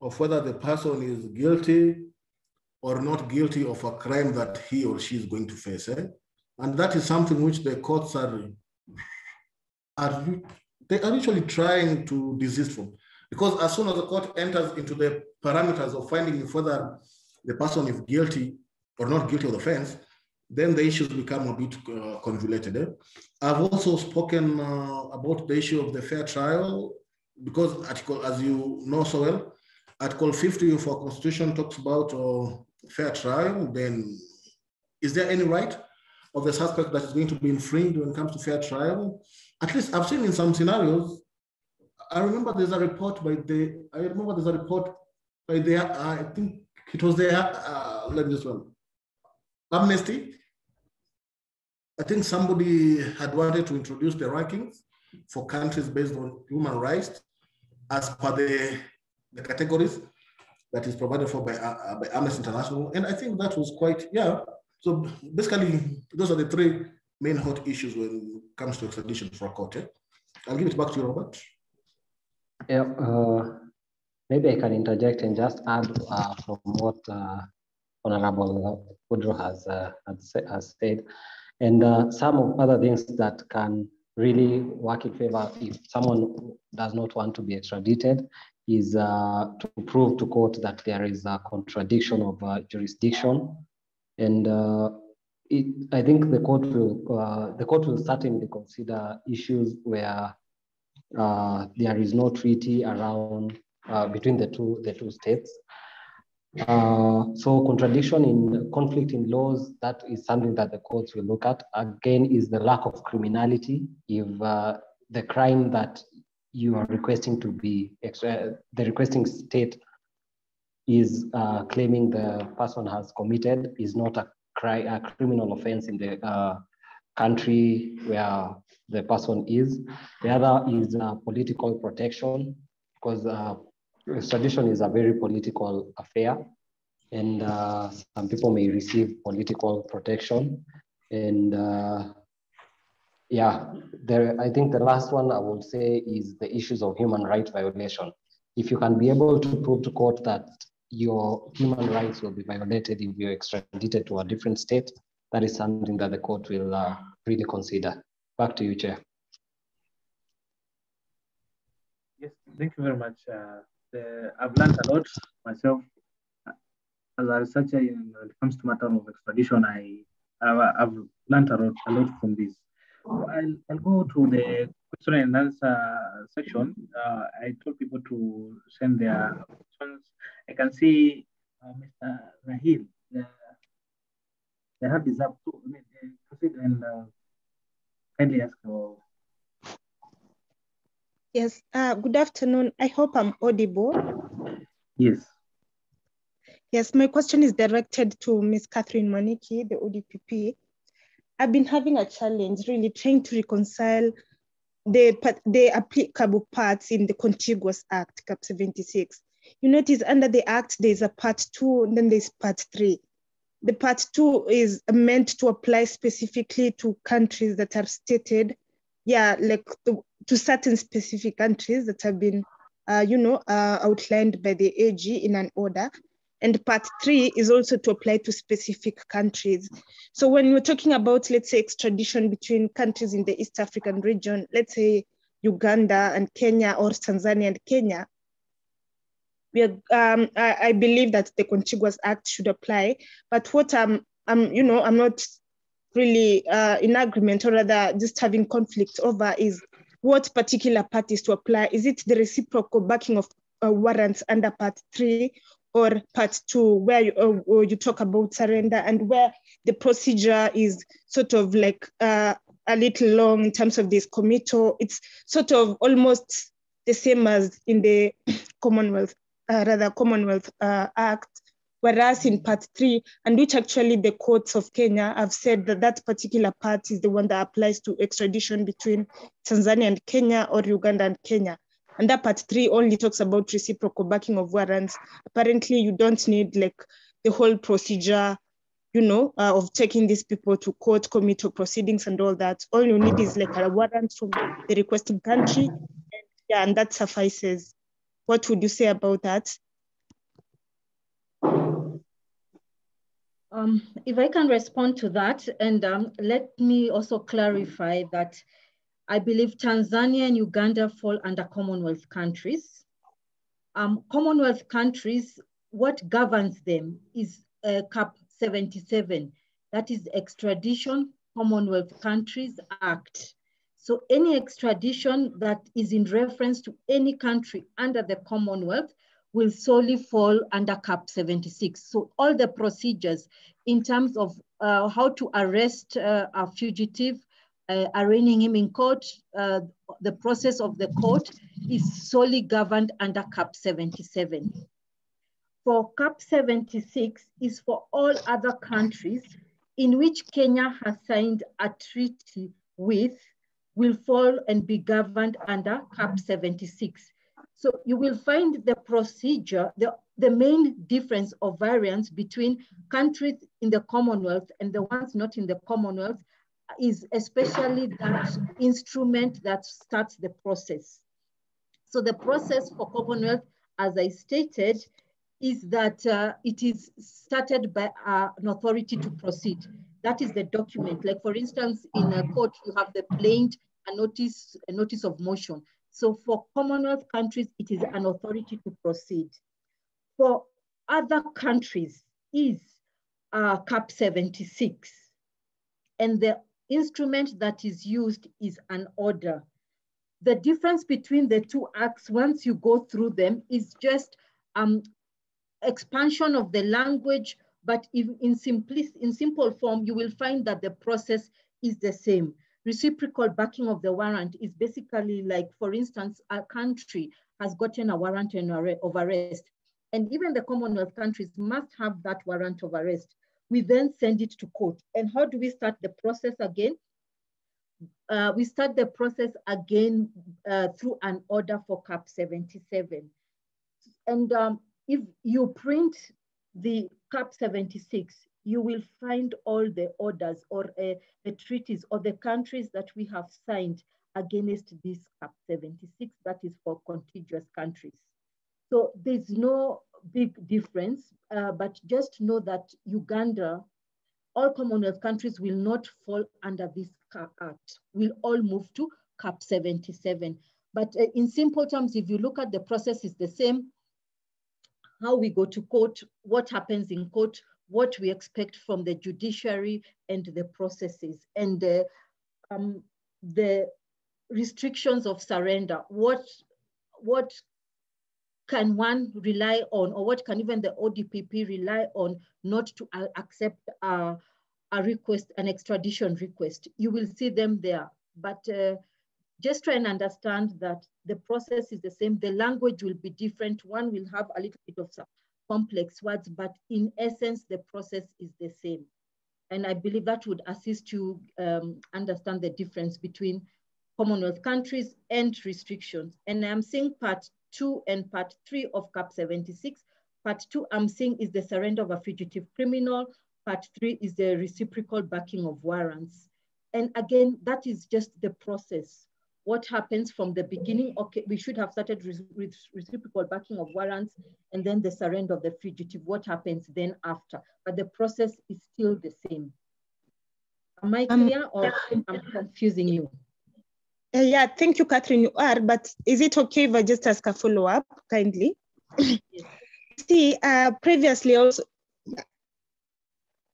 of whether the person is guilty or not guilty of a crime that he or she is going to face. Eh? And that is something which the courts are, are they are usually trying to desist from. Because as soon as the court enters into the parameters of finding whether the person is guilty or not guilty of the offense, then the issues become a bit uh, convoluted. Eh? I've also spoken uh, about the issue of the fair trial because article, as you know so well, Article 50 of our constitution talks about uh, fair trial. Then is there any right of the suspect that is going to be infringed when it comes to fair trial? At least I've seen in some scenarios, I remember there's a report by the, I remember there's a report by the, I think it was the, uh, let me just one, Amnesty. I think somebody had wanted to introduce the rankings for countries based on human rights as per the, the categories that is provided for by, uh, by Amnesty International. And I think that was quite, yeah. So basically, those are the three main hot issues when it comes to extradition for a court. Eh? I'll give it back to you, Robert. Yeah, uh, maybe I can interject and just add uh, from what uh, Honorable Woodrow has, uh, has said, and uh, some of other things that can really work in favor if someone does not want to be extradited is uh, to prove to court that there is a contradiction of jurisdiction, and uh, it, I think the court will uh, the court will certainly consider issues where uh, there is no treaty around between the two the two states. Uh, so contradiction in conflict in laws, that is something that the courts will look at. Again, is the lack of criminality. If uh, the crime that you are requesting to be, the requesting state is uh, claiming the person has committed is not a, cri a criminal offense in the uh, country where the person is. The other is uh, political protection, because uh, extradition is a very political affair, and uh, some people may receive political protection. And uh, yeah, there, I think the last one I would say is the issues of human rights violation. If you can be able to prove to court that your human rights will be violated if you're extradited to a different state, that is something that the court will uh, really consider. Back to you, Chair. Yes, thank you very much. Uh, the, I've learned a lot myself as a researcher in, when it comes to matter of extradition. I I've, I've learned a lot, a lot from this. I'll, I'll go to the question and answer section. Uh, I told people to send their questions. I can see uh, Mr. Rahil. The, the hand is up. Mean, proceed and uh, kindly ask your Yes, uh, good afternoon. I hope I'm audible. yes. Yes, my question is directed to Ms. Catherine Mwaniki, the ODPP. I've been having a challenge really trying to reconcile the, the applicable parts in the Contiguous Act, CAP 76. You notice under the Act, there's a part two, and then there's part three. The part two is meant to apply specifically to countries that are stated, yeah, like the, to certain specific countries that have been, uh, you know, uh, outlined by the AG in an order. And part three is also to apply to specific countries. So when we're talking about, let's say, extradition between countries in the East African region, let's say Uganda and Kenya or Tanzania and Kenya, we are, um, I, I, believe that the Contiguous Act should apply. But what I'm, I'm you know, I'm not really uh, in agreement or rather just having conflict over is what particular parties to apply. Is it the reciprocal backing of uh, warrants under part three or part two, where you, uh, you talk about surrender and where the procedure is sort of like uh, a little long in terms of this committal. It's sort of almost the same as in the Commonwealth, uh, rather Commonwealth uh, Act, whereas in part three, and which actually the courts of Kenya have said that that particular part is the one that applies to extradition between Tanzania and Kenya or Uganda and Kenya. And that part three only talks about reciprocal backing of warrants. Apparently, you don't need like the whole procedure, you know, uh, of taking these people to court, committal proceedings, and all that. All you need is like a warrant from the requesting country, and, yeah, and that suffices. What would you say about that? Um, if I can respond to that, and um, let me also clarify that I believe Tanzania and Uganda fall under Commonwealth countries. Um, Commonwealth countries, what governs them is uh, CAP 77, that is Extradition Commonwealth Countries Act. So any extradition that is in reference to any country under the Commonwealth will solely fall under CAP 76. So all the procedures in terms of uh, how to arrest uh, a fugitive, uh, arraigning him in court, uh, the process of the court is solely governed under CAP 77. For CAP 76 is for all other countries in which Kenya has signed a treaty with will fall and be governed under CAP 76. So you will find the procedure, the, the main difference or variance between countries in the Commonwealth and the ones not in the Commonwealth is especially that instrument that starts the process. So the process for Commonwealth, as I stated, is that uh, it is started by uh, an authority to proceed. That is the document. Like for instance, in a court, you have the plaint, a notice, a notice of motion. So for Commonwealth countries, it is an authority to proceed. For other countries is uh, CAP 76. And the instrument that is used is an order. The difference between the two acts, once you go through them, is just um, expansion of the language, but in, in, in simple form, you will find that the process is the same reciprocal backing of the warrant is basically like, for instance, a country has gotten a warrant of arrest, and even the Commonwealth countries must have that warrant of arrest. We then send it to court. And how do we start the process again? Uh, we start the process again uh, through an order for CAP 77. And um, if you print the CAP 76, you will find all the orders or uh, the treaties or the countries that we have signed against this CAP 76, that is for contiguous countries. So there's no big difference, uh, but just know that Uganda, all Commonwealth countries will not fall under this act. We'll all move to CAP 77. But uh, in simple terms, if you look at the process, is the same. How we go to court, what happens in court, what we expect from the judiciary and the processes and the, um, the restrictions of surrender. What, what can one rely on or what can even the ODPP rely on not to accept a, a request, an extradition request, you will see them there. But uh, just try and understand that the process is the same. The language will be different. One will have a little bit of complex words, but in essence, the process is the same. And I believe that would assist you um, understand the difference between Commonwealth countries and restrictions. And I'm seeing part two and part three of CAP 76. Part two I'm seeing is the surrender of a fugitive criminal. Part three is the reciprocal backing of warrants. And again, that is just the process. What happens from the beginning? Okay, we should have started with reciprocal backing of warrants and then the surrender of the fugitive. What happens then after? But the process is still the same. Am I um, clear or I'm confusing you? Uh, yeah, thank you, Catherine. You are, but is it okay if I just ask a follow up kindly? Yes. See, uh, previously also,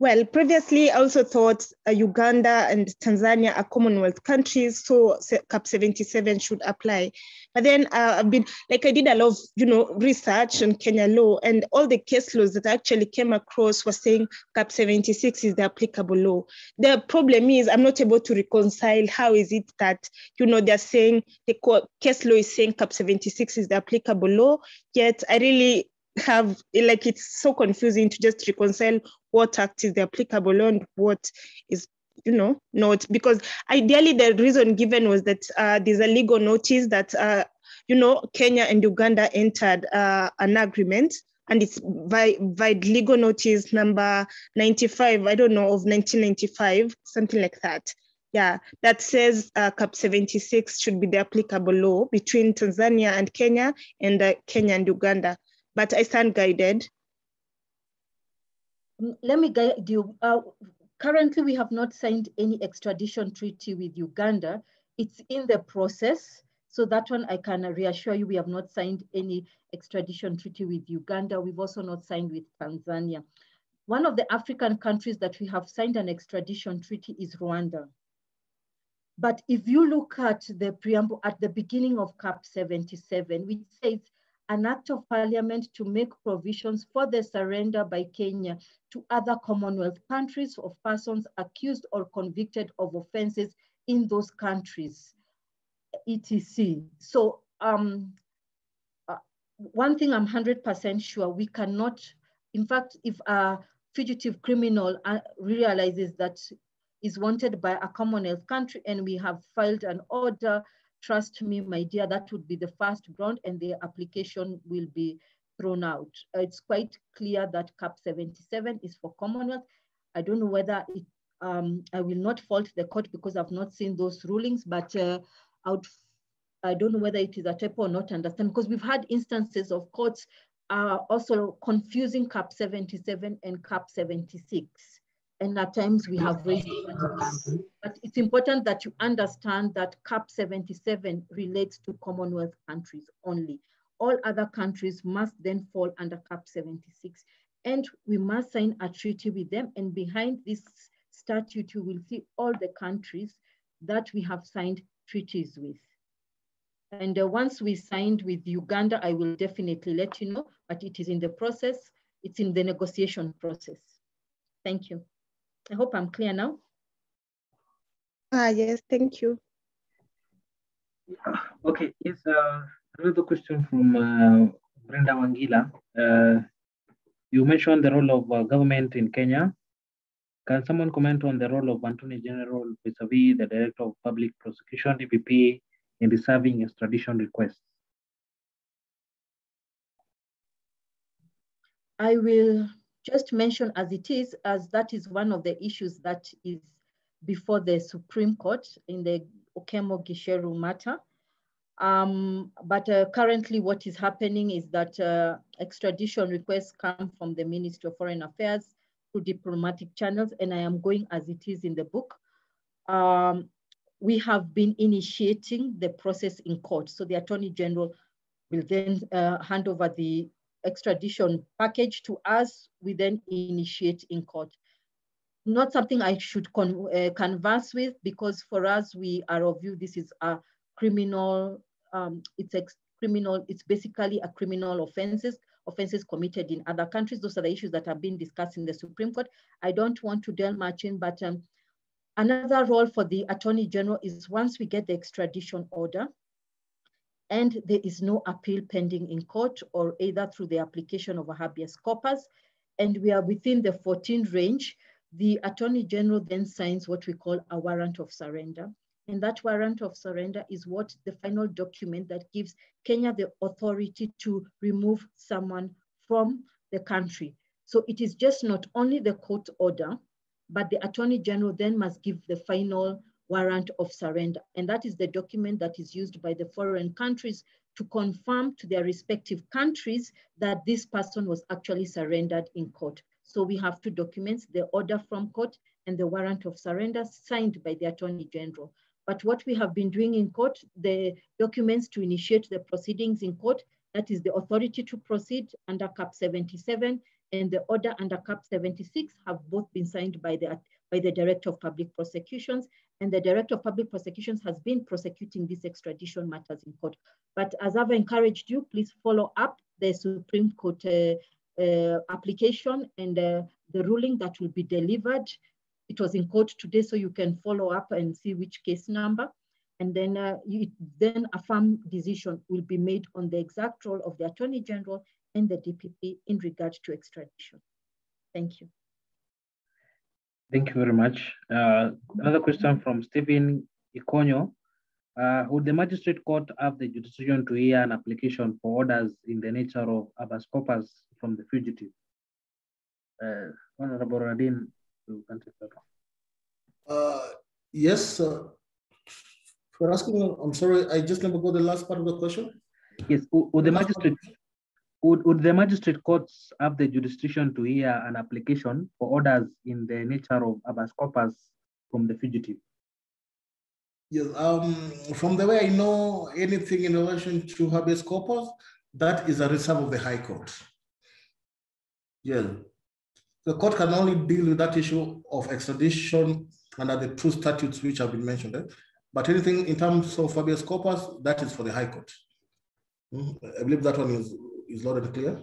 well, previously I also thought uh, Uganda and Tanzania are Commonwealth countries, so CAP 77 should apply. But then uh, I've been, like I did a lot of, you know, research on Kenya law and all the case laws that I actually came across were saying CAP 76 is the applicable law. The problem is I'm not able to reconcile how is it that, you know, they're saying the case law is saying CAP 76 is the applicable law, yet I really have like it's so confusing to just reconcile what act is the applicable and what is you know not. Because ideally the reason given was that uh, there's a legal notice that uh, you know kenya and uganda entered uh, an agreement and it's by, by legal notice number 95 i don't know of 1995 something like that. Yeah that says uh, cap 76 should be the applicable law between tanzania and kenya and uh, kenya and uganda but I stand guided. Mm, let me guide you. Uh, currently, we have not signed any extradition treaty with Uganda. It's in the process. So that one, I can reassure you, we have not signed any extradition treaty with Uganda. We've also not signed with Tanzania. One of the African countries that we have signed an extradition treaty is Rwanda. But if you look at the preamble at the beginning of CAP 77, which says an act of parliament to make provisions for the surrender by Kenya to other Commonwealth countries of persons accused or convicted of offenses in those countries, etc. So um, uh, one thing I'm 100% sure, we cannot, in fact, if a fugitive criminal uh, realizes that is wanted by a Commonwealth country and we have filed an order trust me, my dear, that would be the first ground and the application will be thrown out. Uh, it's quite clear that CAP 77 is for Commonwealth. I don't know whether it, um, I will not fault the court because I've not seen those rulings, but uh, I, I don't know whether it is a typo or not understand because we've had instances of courts uh, also confusing CAP 77 and CAP 76 and at times we have raised But it's important that you understand that CAP 77 relates to Commonwealth countries only. All other countries must then fall under CAP 76. And we must sign a treaty with them. And behind this statute, you will see all the countries that we have signed treaties with. And uh, once we signed with Uganda, I will definitely let you know, but it is in the process. It's in the negotiation process. Thank you. I hope I'm clear now. Ah, yes, thank you. Okay, it's uh, another question from uh, Brenda Wangila. Uh, you mentioned the role of uh, government in Kenya. Can someone comment on the role of Attorney General vis-a-vis the Director of Public Prosecution, DPP, in reserving extradition requests? I will just mention as it is, as that is one of the issues that is before the Supreme Court in the Okemo Gichuru matter. Um, but uh, currently what is happening is that uh, extradition requests come from the Ministry of Foreign Affairs through diplomatic channels, and I am going as it is in the book. Um, we have been initiating the process in court. So the Attorney General will then uh, hand over the extradition package to us, we then initiate in court. Not something I should con uh, converse with because for us, we are of view, this is a criminal, um, it's a criminal, it's basically a criminal offenses offenses committed in other countries. Those are the issues that have been discussed in the Supreme Court. I don't want to delve much in, but um, another role for the Attorney General is once we get the extradition order, and there is no appeal pending in court or either through the application of a habeas corpus, and we are within the 14 range, the Attorney General then signs what we call a warrant of surrender. And that warrant of surrender is what the final document that gives Kenya the authority to remove someone from the country. So it is just not only the court order, but the Attorney General then must give the final warrant of surrender. And that is the document that is used by the foreign countries to confirm to their respective countries that this person was actually surrendered in court. So we have two documents, the order from court and the warrant of surrender signed by the Attorney General. But what we have been doing in court, the documents to initiate the proceedings in court, that is the authority to proceed under CAP 77 and the order under CAP 76 have both been signed by the, by the Director of Public Prosecutions and the Director of Public Prosecutions has been prosecuting these extradition matters in court. But as I've encouraged you, please follow up the Supreme Court uh, uh, application and uh, the ruling that will be delivered it was in court today, so you can follow up and see which case number. And then, uh, then a firm decision will be made on the exact role of the Attorney General and the DPP in regard to extradition. Thank you. Thank you very much. Uh, another question from Stephen Ikonyo. Uh, would the magistrate court have the jurisdiction to hear an application for orders in the nature of habeas corpus from the fugitive? Uh, Honorable Rading, you can take that one. Uh, yes, uh, for asking, I'm sorry, I just never got the last part of the question. Yes, would the magistrate would, would the magistrate courts have the jurisdiction to hear an application for orders in the nature of habeas corpus from the fugitive? Yes, um, from the way I know anything in relation to habeas corpus, that is a reserve of the High Court. Yeah, the court can only deal with that issue of extradition under the two statutes which have been mentioned. Eh? But anything in terms of habeas corpus, that is for the High Court. Mm, I believe that one is, is loud and clear.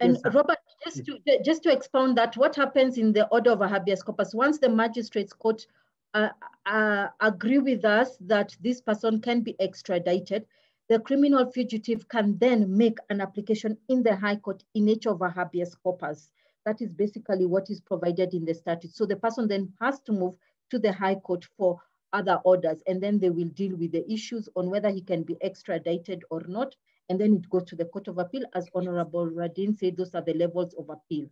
And Robert, just to, just to expound that, what happens in the order of a habeas corpus, once the magistrate's court uh, uh, agree with us that this person can be extradited, the criminal fugitive can then make an application in the High Court in each of a habeas corpus. That is basically what is provided in the statute. So the person then has to move to the High Court for other orders, and then they will deal with the issues on whether he can be extradited or not. And then it goes to the Court of Appeal. As Honorable Rading said, those are the levels of appeal.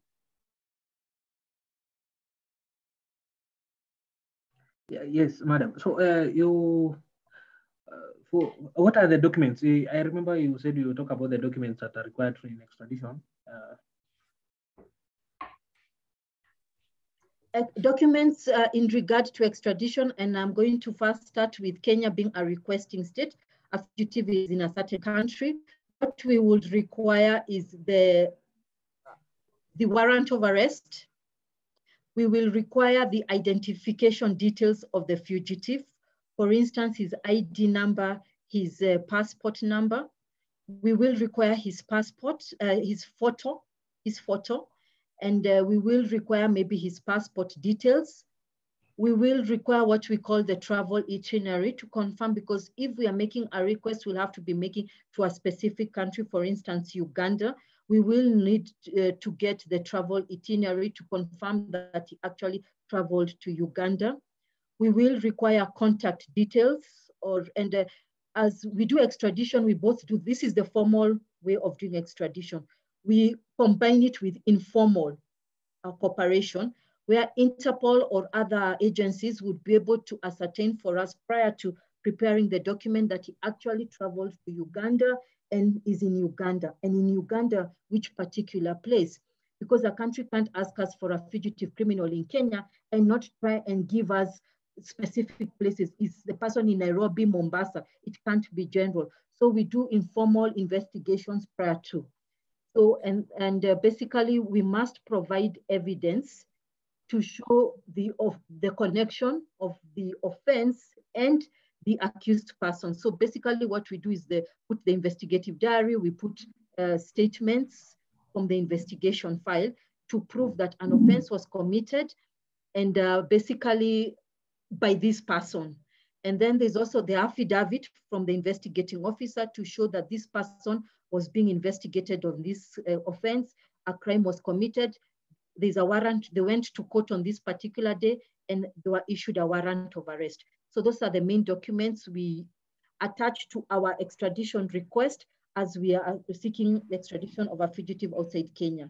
Yeah, yes, madam. So uh, you for what are the documents? I remember you said you talk about the documents that are required for an extradition. Uh, uh, documents uh, in regard to extradition, and I'm going to first start with Kenya being a requesting state. A fugitive is in a certain country. What we would require is the, the warrant of arrest. We will require the identification details of the fugitive for instance, his ID number, his uh, passport number. We will require his passport, uh, his photo, his photo, and uh, we will require maybe his passport details. We will require what we call the travel itinerary to confirm, because if we are making a request, we'll have to be making to a specific country, for instance, Uganda, we will need uh, to get the travel itinerary to confirm that he actually traveled to Uganda. We will require contact details or, and uh, as we do extradition, we both do, this is the formal way of doing extradition. We combine it with informal uh, cooperation where Interpol or other agencies would be able to ascertain for us prior to preparing the document that he actually traveled to Uganda and is in Uganda. And in Uganda, which particular place? Because a country can't ask us for a fugitive criminal in Kenya and not try and give us specific places. Is the person in Nairobi, Mombasa? It can't be general. So we do informal investigations prior to. So, and, and uh, basically we must provide evidence to show the, of the connection of the offense and the accused person. So basically what we do is the, put the investigative diary, we put uh, statements from the investigation file to prove that an offense was committed and uh, basically by this person. And then there's also the affidavit from the investigating officer to show that this person was being investigated on this uh, offense, a crime was committed, there's a warrant, they went to court on this particular day and they were issued a warrant of arrest. So those are the main documents we attach to our extradition request as we are seeking the extradition of a fugitive outside Kenya.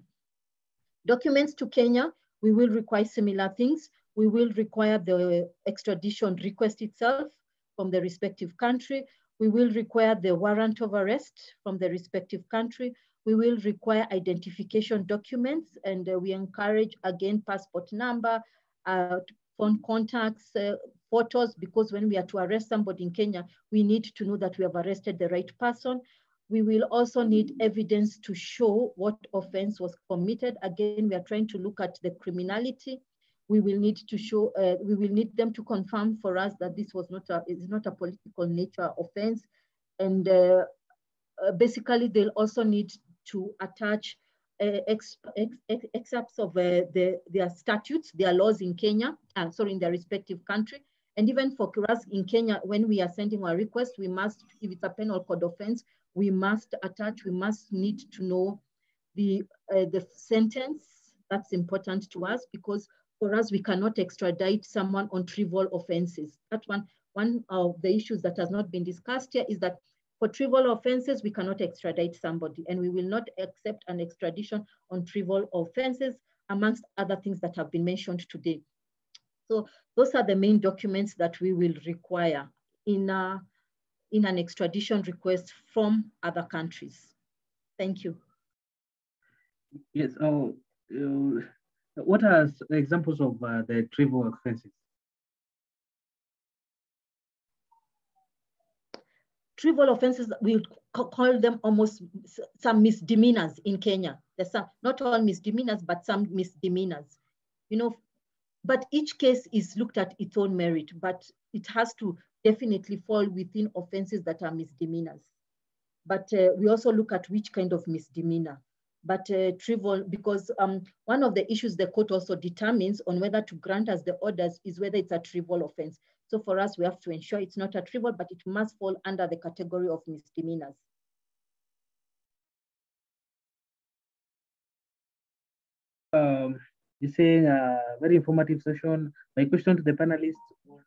Documents to Kenya, we will require similar things. We will require the extradition request itself from the respective country. We will require the warrant of arrest from the respective country. We will require identification documents and uh, we encourage again passport number, uh, phone contacts, uh, photos, because when we are to arrest somebody in Kenya, we need to know that we have arrested the right person. We will also need evidence to show what offense was committed. Again, we are trying to look at the criminality. We will need to show, uh, we will need them to confirm for us that this was not a, is not a political nature offense. And uh, uh, basically they'll also need to attach uh, ex, ex, ex, excerpts of uh, the, their statutes, their laws in Kenya, uh, sorry, in their respective country. And even for us in Kenya, when we are sending our request, we must, if it's a penal code offense, we must attach, we must need to know the, uh, the sentence. That's important to us because for us, we cannot extradite someone on trivial offenses. That one, one of the issues that has not been discussed here is that for trivial offenses, we cannot extradite somebody and we will not accept an extradition on trivial offenses amongst other things that have been mentioned today. So those are the main documents that we will require in, a, in an extradition request from other countries. Thank you. Yes, oh, uh, what are examples of uh, the trivial offenses? Trivial offenses, we call them almost some misdemeanors in Kenya. There's some, not all misdemeanors, but some misdemeanors. You know, but each case is looked at its own merit, but it has to definitely fall within offenses that are misdemeanors. But uh, we also look at which kind of misdemeanor. But uh, trivial, because um, one of the issues the court also determines on whether to grant us the orders is whether it's a trivial offense. So for us, we have to ensure it's not a trivial, but it must fall under the category of misdemeanors. Um, you say a very informative session. My question to the panelists will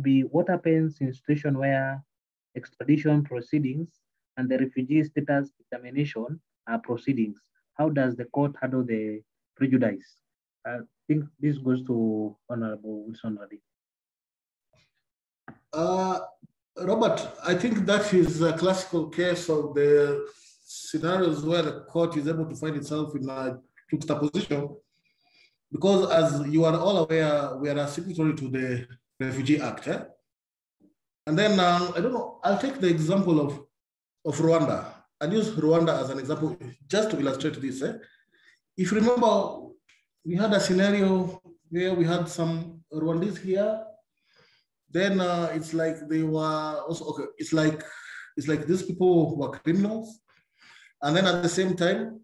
be what happens in situation where extradition proceedings and the refugee status determination are proceedings? How does the court handle the prejudice? I think this goes to Honorable Wilson Rading. Uh, Robert, I think that is a classical case of the scenarios where the court is able to find itself in a juxtaposition because as you are all aware, we are a signatory to the Refugee Act. Eh? And then, um, I don't know, I'll take the example of, of Rwanda. I'll use Rwanda as an example just to illustrate this. Eh? If you remember, we had a scenario where we had some Rwandese here. Then uh, it's like they were also, okay, it's like, it's like these people were criminals. And then at the same time,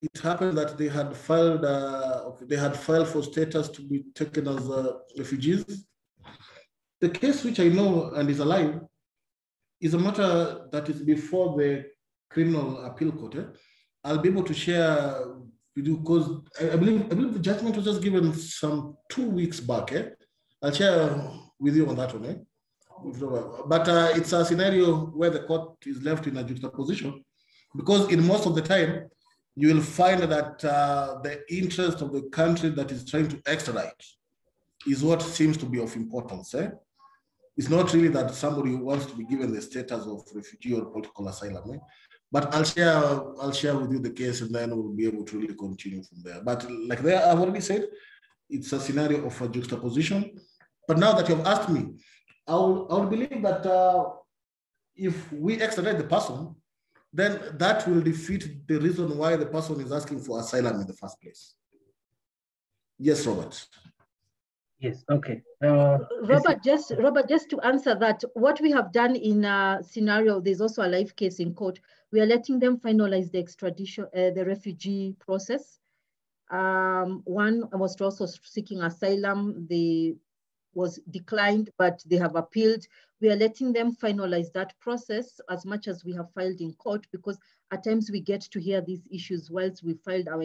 it happened that they had filed, uh, they had filed for status to be taken as uh, refugees. The case which I know and is alive is a matter that is before the criminal appeal court. Eh? I'll be able to share with you because I, I, believe I believe the judgment was just given some two weeks back. Eh? I'll share with you on that one. Eh? But uh, it's a scenario where the court is left in a juxtaposition because in most of the time, you will find that uh, the interest of the country that is trying to extradite is what seems to be of importance. Eh? It's not really that somebody wants to be given the status of refugee or political asylum. Eh? But I'll share, I'll share with you the case and then we'll be able to really continue from there. But like there, I've already said, it's a scenario of a juxtaposition. But now that you've asked me, I would, I will believe that uh, if we extradite the person, then that will defeat the reason why the person is asking for asylum in the first place. Yes, Robert. Yes, okay. Uh, Robert, just Robert, just to answer that, what we have done in a scenario, there's also a live case in court. We are letting them finalize the extradition, uh, the refugee process. Um, one was also seeking asylum. They was declined, but they have appealed. We are letting them finalize that process as much as we have filed in court, because at times we get to hear these issues whilst we filed our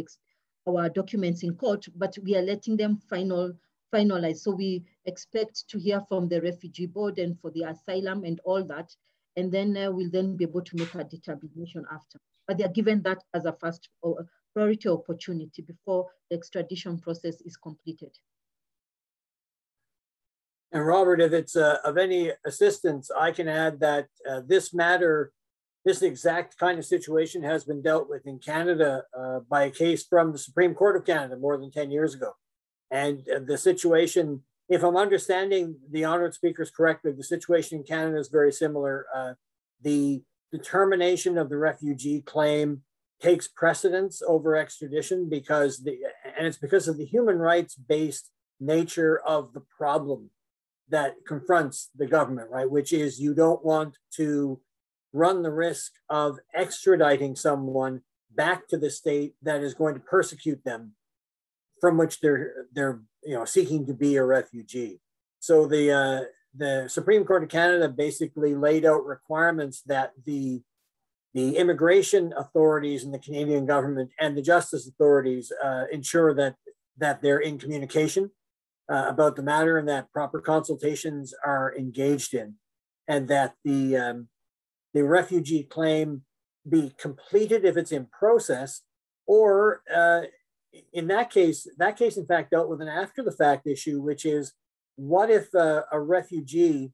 our documents in court, but we are letting them final finalized. So we expect to hear from the refugee board and for the asylum and all that. And then uh, we'll then be able to make a determination after. But they are given that as a first priority opportunity before the extradition process is completed. And Robert, if it's uh, of any assistance, I can add that uh, this matter, this exact kind of situation has been dealt with in Canada uh, by a case from the Supreme Court of Canada more than 10 years ago. And uh, the situation, if I'm understanding the honored speakers correctly, the situation in Canada is very similar. Uh, the determination of the refugee claim takes precedence over extradition because the, and it's because of the human rights based nature of the problem that confronts the government, right? Which is you don't want to run the risk of extraditing someone back to the state that is going to persecute them from which they're they're you know seeking to be a refugee. So the uh, the Supreme Court of Canada basically laid out requirements that the the immigration authorities and the Canadian government and the justice authorities uh, ensure that that they're in communication uh, about the matter and that proper consultations are engaged in, and that the um, the refugee claim be completed if it's in process, or uh, in that case, that case in fact dealt with an after the fact issue, which is what if uh, a refugee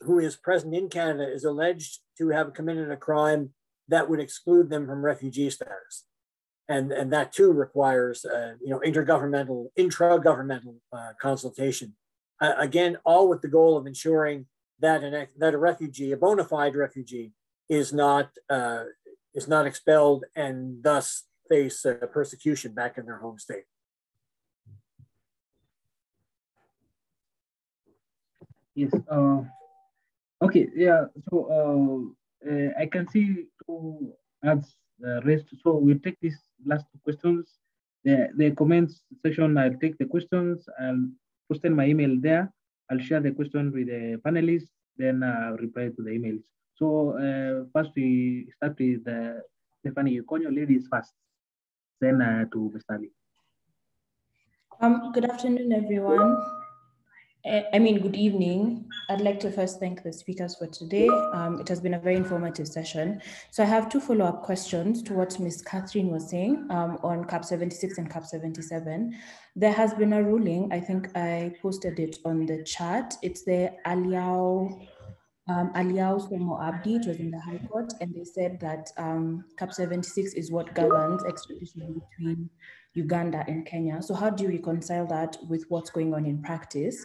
who is present in Canada is alleged to have committed a crime that would exclude them from refugee status? And, and that too requires uh, you know intergovernmental intra-governmental uh, consultation. Uh, again, all with the goal of ensuring that an that a refugee, a bona fide refugee, is not uh, is not expelled and thus face uh, persecution back in their home state. Yes. Uh, okay. Yeah. So I can see two ads uh, raised. So we'll take these last two questions. The, the comments section, I'll take the questions. I'll post in my email there. I'll share the question with the panelists, then I'll reply to the emails. So uh, first we start with uh, Stephanie Ukonyo, ladies first then uh, to Mr. Um, good afternoon, everyone. Eh, I mean, good evening. I'd like to first thank the speakers for today. Um, it has been a very informative session. So I have two follow-up questions to what Ms. Catherine was saying um, on CAP 76 and CAP 77. There has been a ruling, I think I posted it on the chat. It's the Aliao um, Aliao Somo Abdi, it was in the High Court, and they said that um, CAP 76 is what governs extradition between Uganda and Kenya. So how do you reconcile that with what's going on in practice?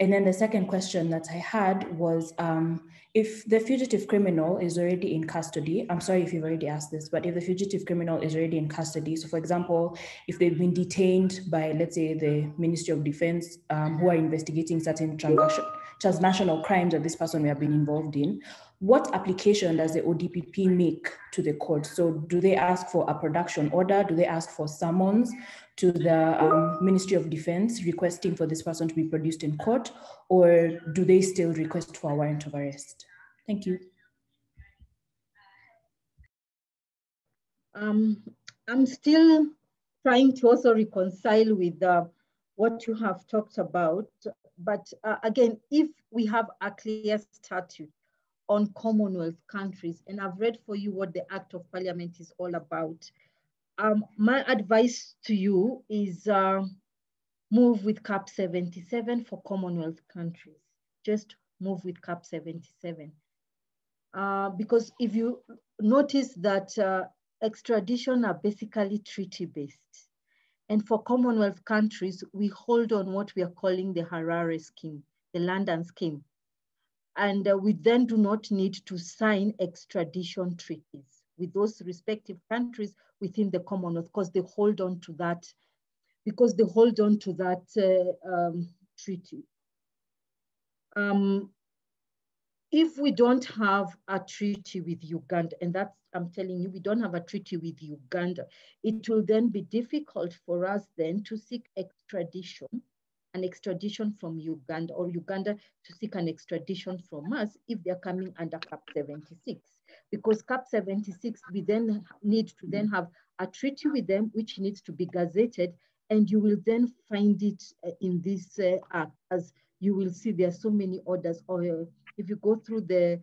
And then the second question that I had was um, if the fugitive criminal is already in custody, I'm sorry if you've already asked this, but if the fugitive criminal is already in custody, so for example, if they've been detained by, let's say, the Ministry of Defense um, who are investigating certain transactions, transnational crimes that this person may have been involved in, what application does the ODPP make to the court? So do they ask for a production order? Do they ask for summons to the um, Ministry of Defense requesting for this person to be produced in court? Or do they still request for a warrant of arrest? Thank you. Um, I'm still trying to also reconcile with uh, what you have talked about but uh, again, if we have a clear statute on Commonwealth countries, and I've read for you what the Act of Parliament is all about, um, my advice to you is uh, move with CAP 77 for Commonwealth countries. Just move with CAP 77. Uh, because if you notice that uh, extradition are basically treaty based. And for Commonwealth countries, we hold on what we are calling the Harare scheme, the London scheme. And uh, we then do not need to sign extradition treaties with those respective countries within the Commonwealth because they hold on to that because they hold on to that uh, um, treaty. Um, if we don't have a treaty with Uganda, and that's, I'm telling you, we don't have a treaty with Uganda, it will then be difficult for us then to seek extradition, an extradition from Uganda, or Uganda to seek an extradition from us if they're coming under CAP 76. Because CAP 76, we then need to then have a treaty with them, which needs to be gazetted, and you will then find it uh, in this uh, act, as you will see there are so many orders, or uh, if you go through the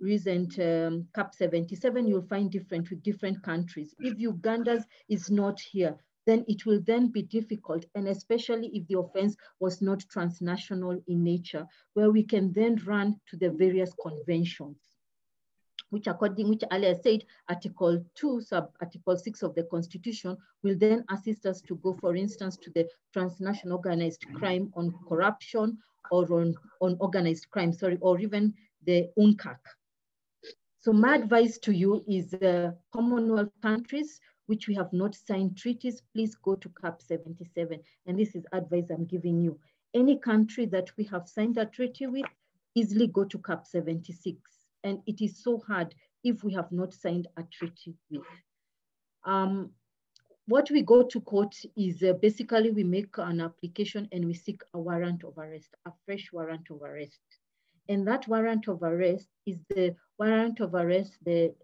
recent um, CAP 77, you'll find different with different countries. If Uganda's is not here, then it will then be difficult, and especially if the offense was not transnational in nature, where we can then run to the various conventions, which according, which earlier said, Article 2, sub Article 6 of the Constitution will then assist us to go, for instance, to the transnational organized crime on corruption or on, on organized crime, sorry, or even the UNCAC. So my advice to you is uh, Commonwealth countries which we have not signed treaties, please go to CAP 77. And this is advice I'm giving you. Any country that we have signed a treaty with, easily go to CAP 76. And it is so hard if we have not signed a treaty with. Um, what we go to court is uh, basically we make an application and we seek a warrant of arrest, a fresh warrant of arrest. And that warrant of arrest is the warrant of arrest the,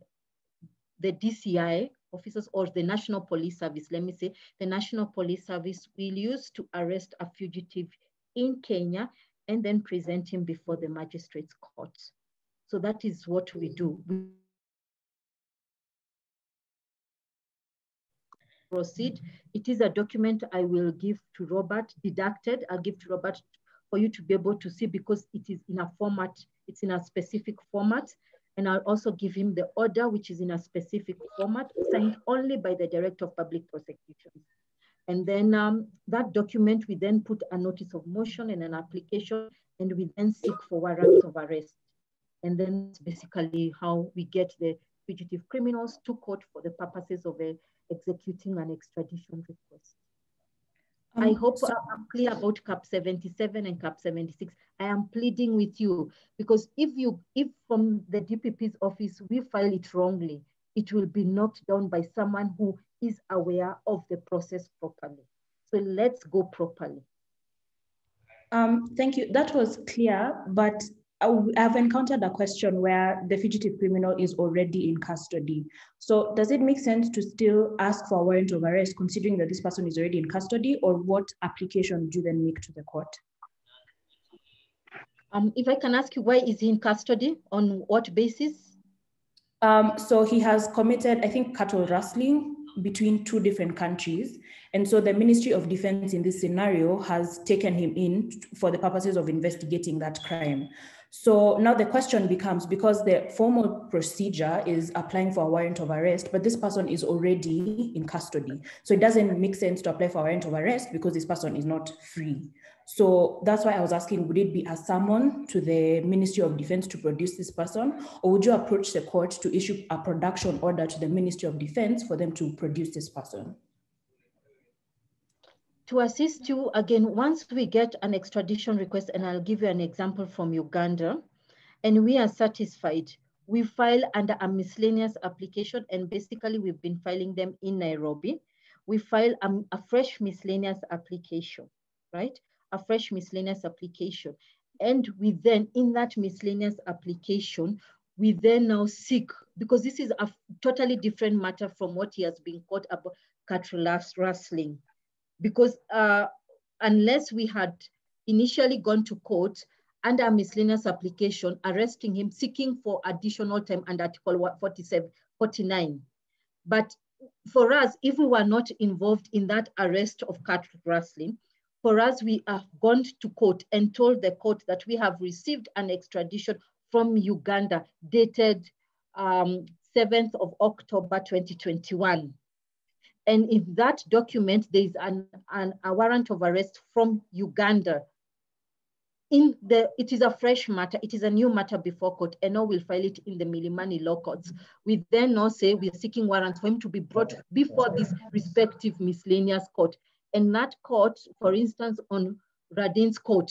the DCI officers or the National Police Service, let me say, the National Police Service will use to arrest a fugitive in Kenya and then present him before the magistrate's court. So that is what we do. Proceed. It is a document I will give to Robert, deducted. I'll give to Robert for you to be able to see because it is in a format, it's in a specific format. And I'll also give him the order, which is in a specific format, signed only by the Director of Public Prosecutions. And then um, that document, we then put a notice of motion and an application, and we then seek for warrants of arrest. And then basically how we get the fugitive criminals to court for the purposes of uh, executing an extradition request. Um, I hope so I'm clear about CAP 77 and CAP 76. I am pleading with you because if you, if from the DPP's office we file it wrongly, it will be knocked down by someone who is aware of the process properly. So let's go properly. Um, thank you. That was clear, but I've encountered a question where the fugitive criminal is already in custody. So does it make sense to still ask for a warrant of arrest considering that this person is already in custody or what application do you then make to the court? Um, if I can ask you, why is he in custody? On what basis? Um, so he has committed, I think, cattle rustling between two different countries. And so the Ministry of Defense in this scenario has taken him in for the purposes of investigating that crime. So now the question becomes because the formal procedure is applying for a warrant of arrest, but this person is already in custody. So it doesn't make sense to apply for a warrant of arrest because this person is not free. So that's why I was asking, would it be a summon to the Ministry of Defense to produce this person, or would you approach the court to issue a production order to the Ministry of Defense for them to produce this person? To assist you, again, once we get an extradition request, and I'll give you an example from Uganda, and we are satisfied, we file under a miscellaneous application, and basically we've been filing them in Nairobi. We file a, a fresh miscellaneous application, right? A fresh miscellaneous application. And we then, in that miscellaneous application, we then now seek, because this is a totally different matter from what he has been caught about cattle rustling because uh, unless we had initially gone to court under a miscellaneous application, arresting him, seeking for additional time under Article 47, 49. But for us, if we were not involved in that arrest of cattle rustling, for us, we have gone to court and told the court that we have received an extradition from Uganda dated um, 7th of October 2021. And in that document, there is an, an, a warrant of arrest from Uganda. In the, it is a fresh matter, it is a new matter before court, and now we'll file it in the Milimani law courts. We then now say we're seeking warrants for him to be brought before this respective miscellaneous court. and that court, for instance, on Rading's court,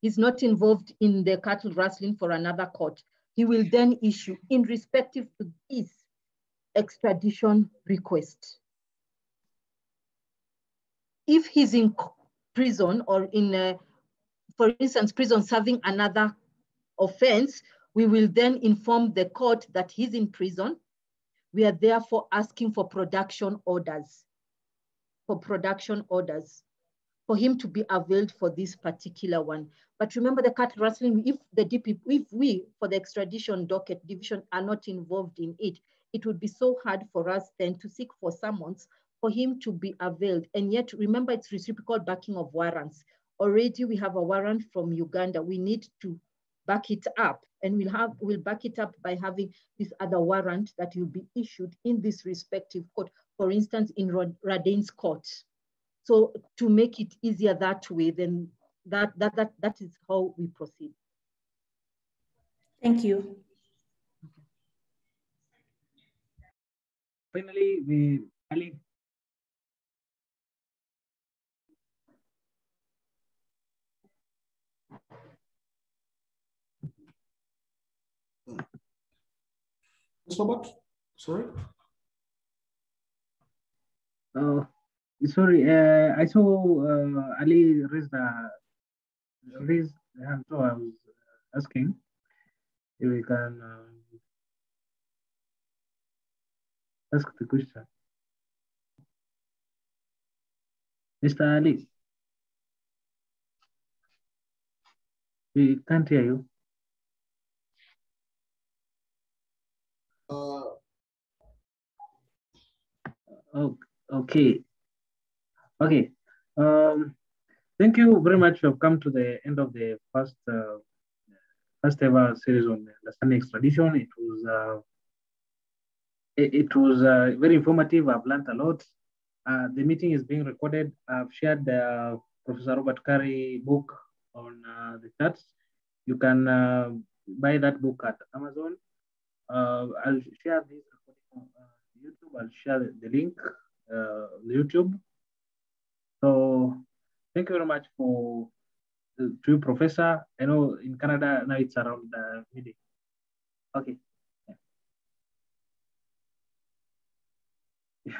he's not involved in the cattle rustling for another court. He will then issue in respective to this extradition request. If he's in prison or in, a, for instance, prison serving another offense, we will then inform the court that he's in prison. We are therefore asking for production orders, for production orders, for him to be availed for this particular one. But remember the cat rustling, if the DP, if we, for the extradition docket division are not involved in it, it would be so hard for us then to seek for summons for him to be availed. And yet remember it's reciprocal backing of warrants. Already we have a warrant from Uganda. We need to back it up and we'll have we'll back it up by having this other warrant that will be issued in this respective court, for instance, in Rading's court. So to make it easier that way, then that that that that is how we proceed. Thank you. Finally, we Ali Robert, sorry. Uh, sorry, uh, I saw uh, Ali raise the raise hand, so I was asking if we can um, ask the question. Mr. Ali, we can't hear you. Oh, okay. Okay. Um, thank you very much. We've come to the end of the first uh, first ever series on the understanding extradition. It was uh, it, it was uh, very informative. I've learned a lot. Uh, the meeting is being recorded. I've shared uh, Professor Robert Currie book on uh, the charts. You can uh, buy that book at Amazon. Uh, I'll share this on uh, YouTube. I'll share the link uh, YouTube. So thank you very much for uh, to you, Professor. I know in Canada now it's around uh, midday. Okay.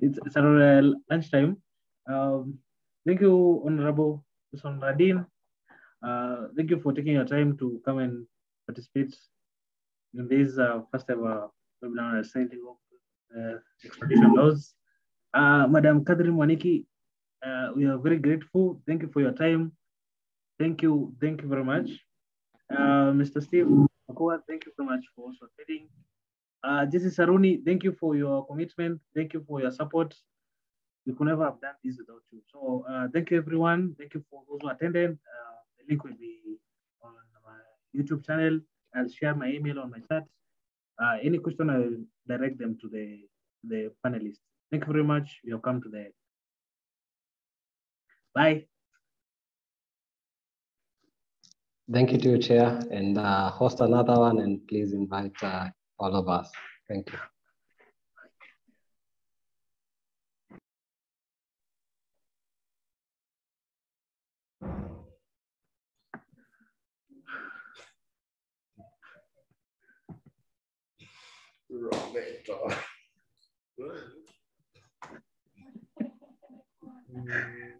it's, it's around uh, lunchtime. Um, thank you, Honorable Son Rading. Uh, thank you for taking your time to come and participate in this uh, first ever webinar on understanding of uh, extradition laws. Uh, Madam Catherine Mwaniki, uh, we are very grateful. Thank you for your time. Thank you. Thank you very much. Uh, Mr. Steve thank you so much for also attending. Uh, Jesse Saruni, thank you for your commitment. Thank you for your support. We could never have done this without you. So uh, thank you, everyone. Thank you for those who attended. Uh, the link will be on my YouTube channel. I'll share my email on my chat. Uh, any question, I'll direct them to the, the panelists. Thank you very much. You have come to the end. Bye. Thank you to your Chair, and uh, host another one, and please invite uh, all of us. Thank you. Roberto.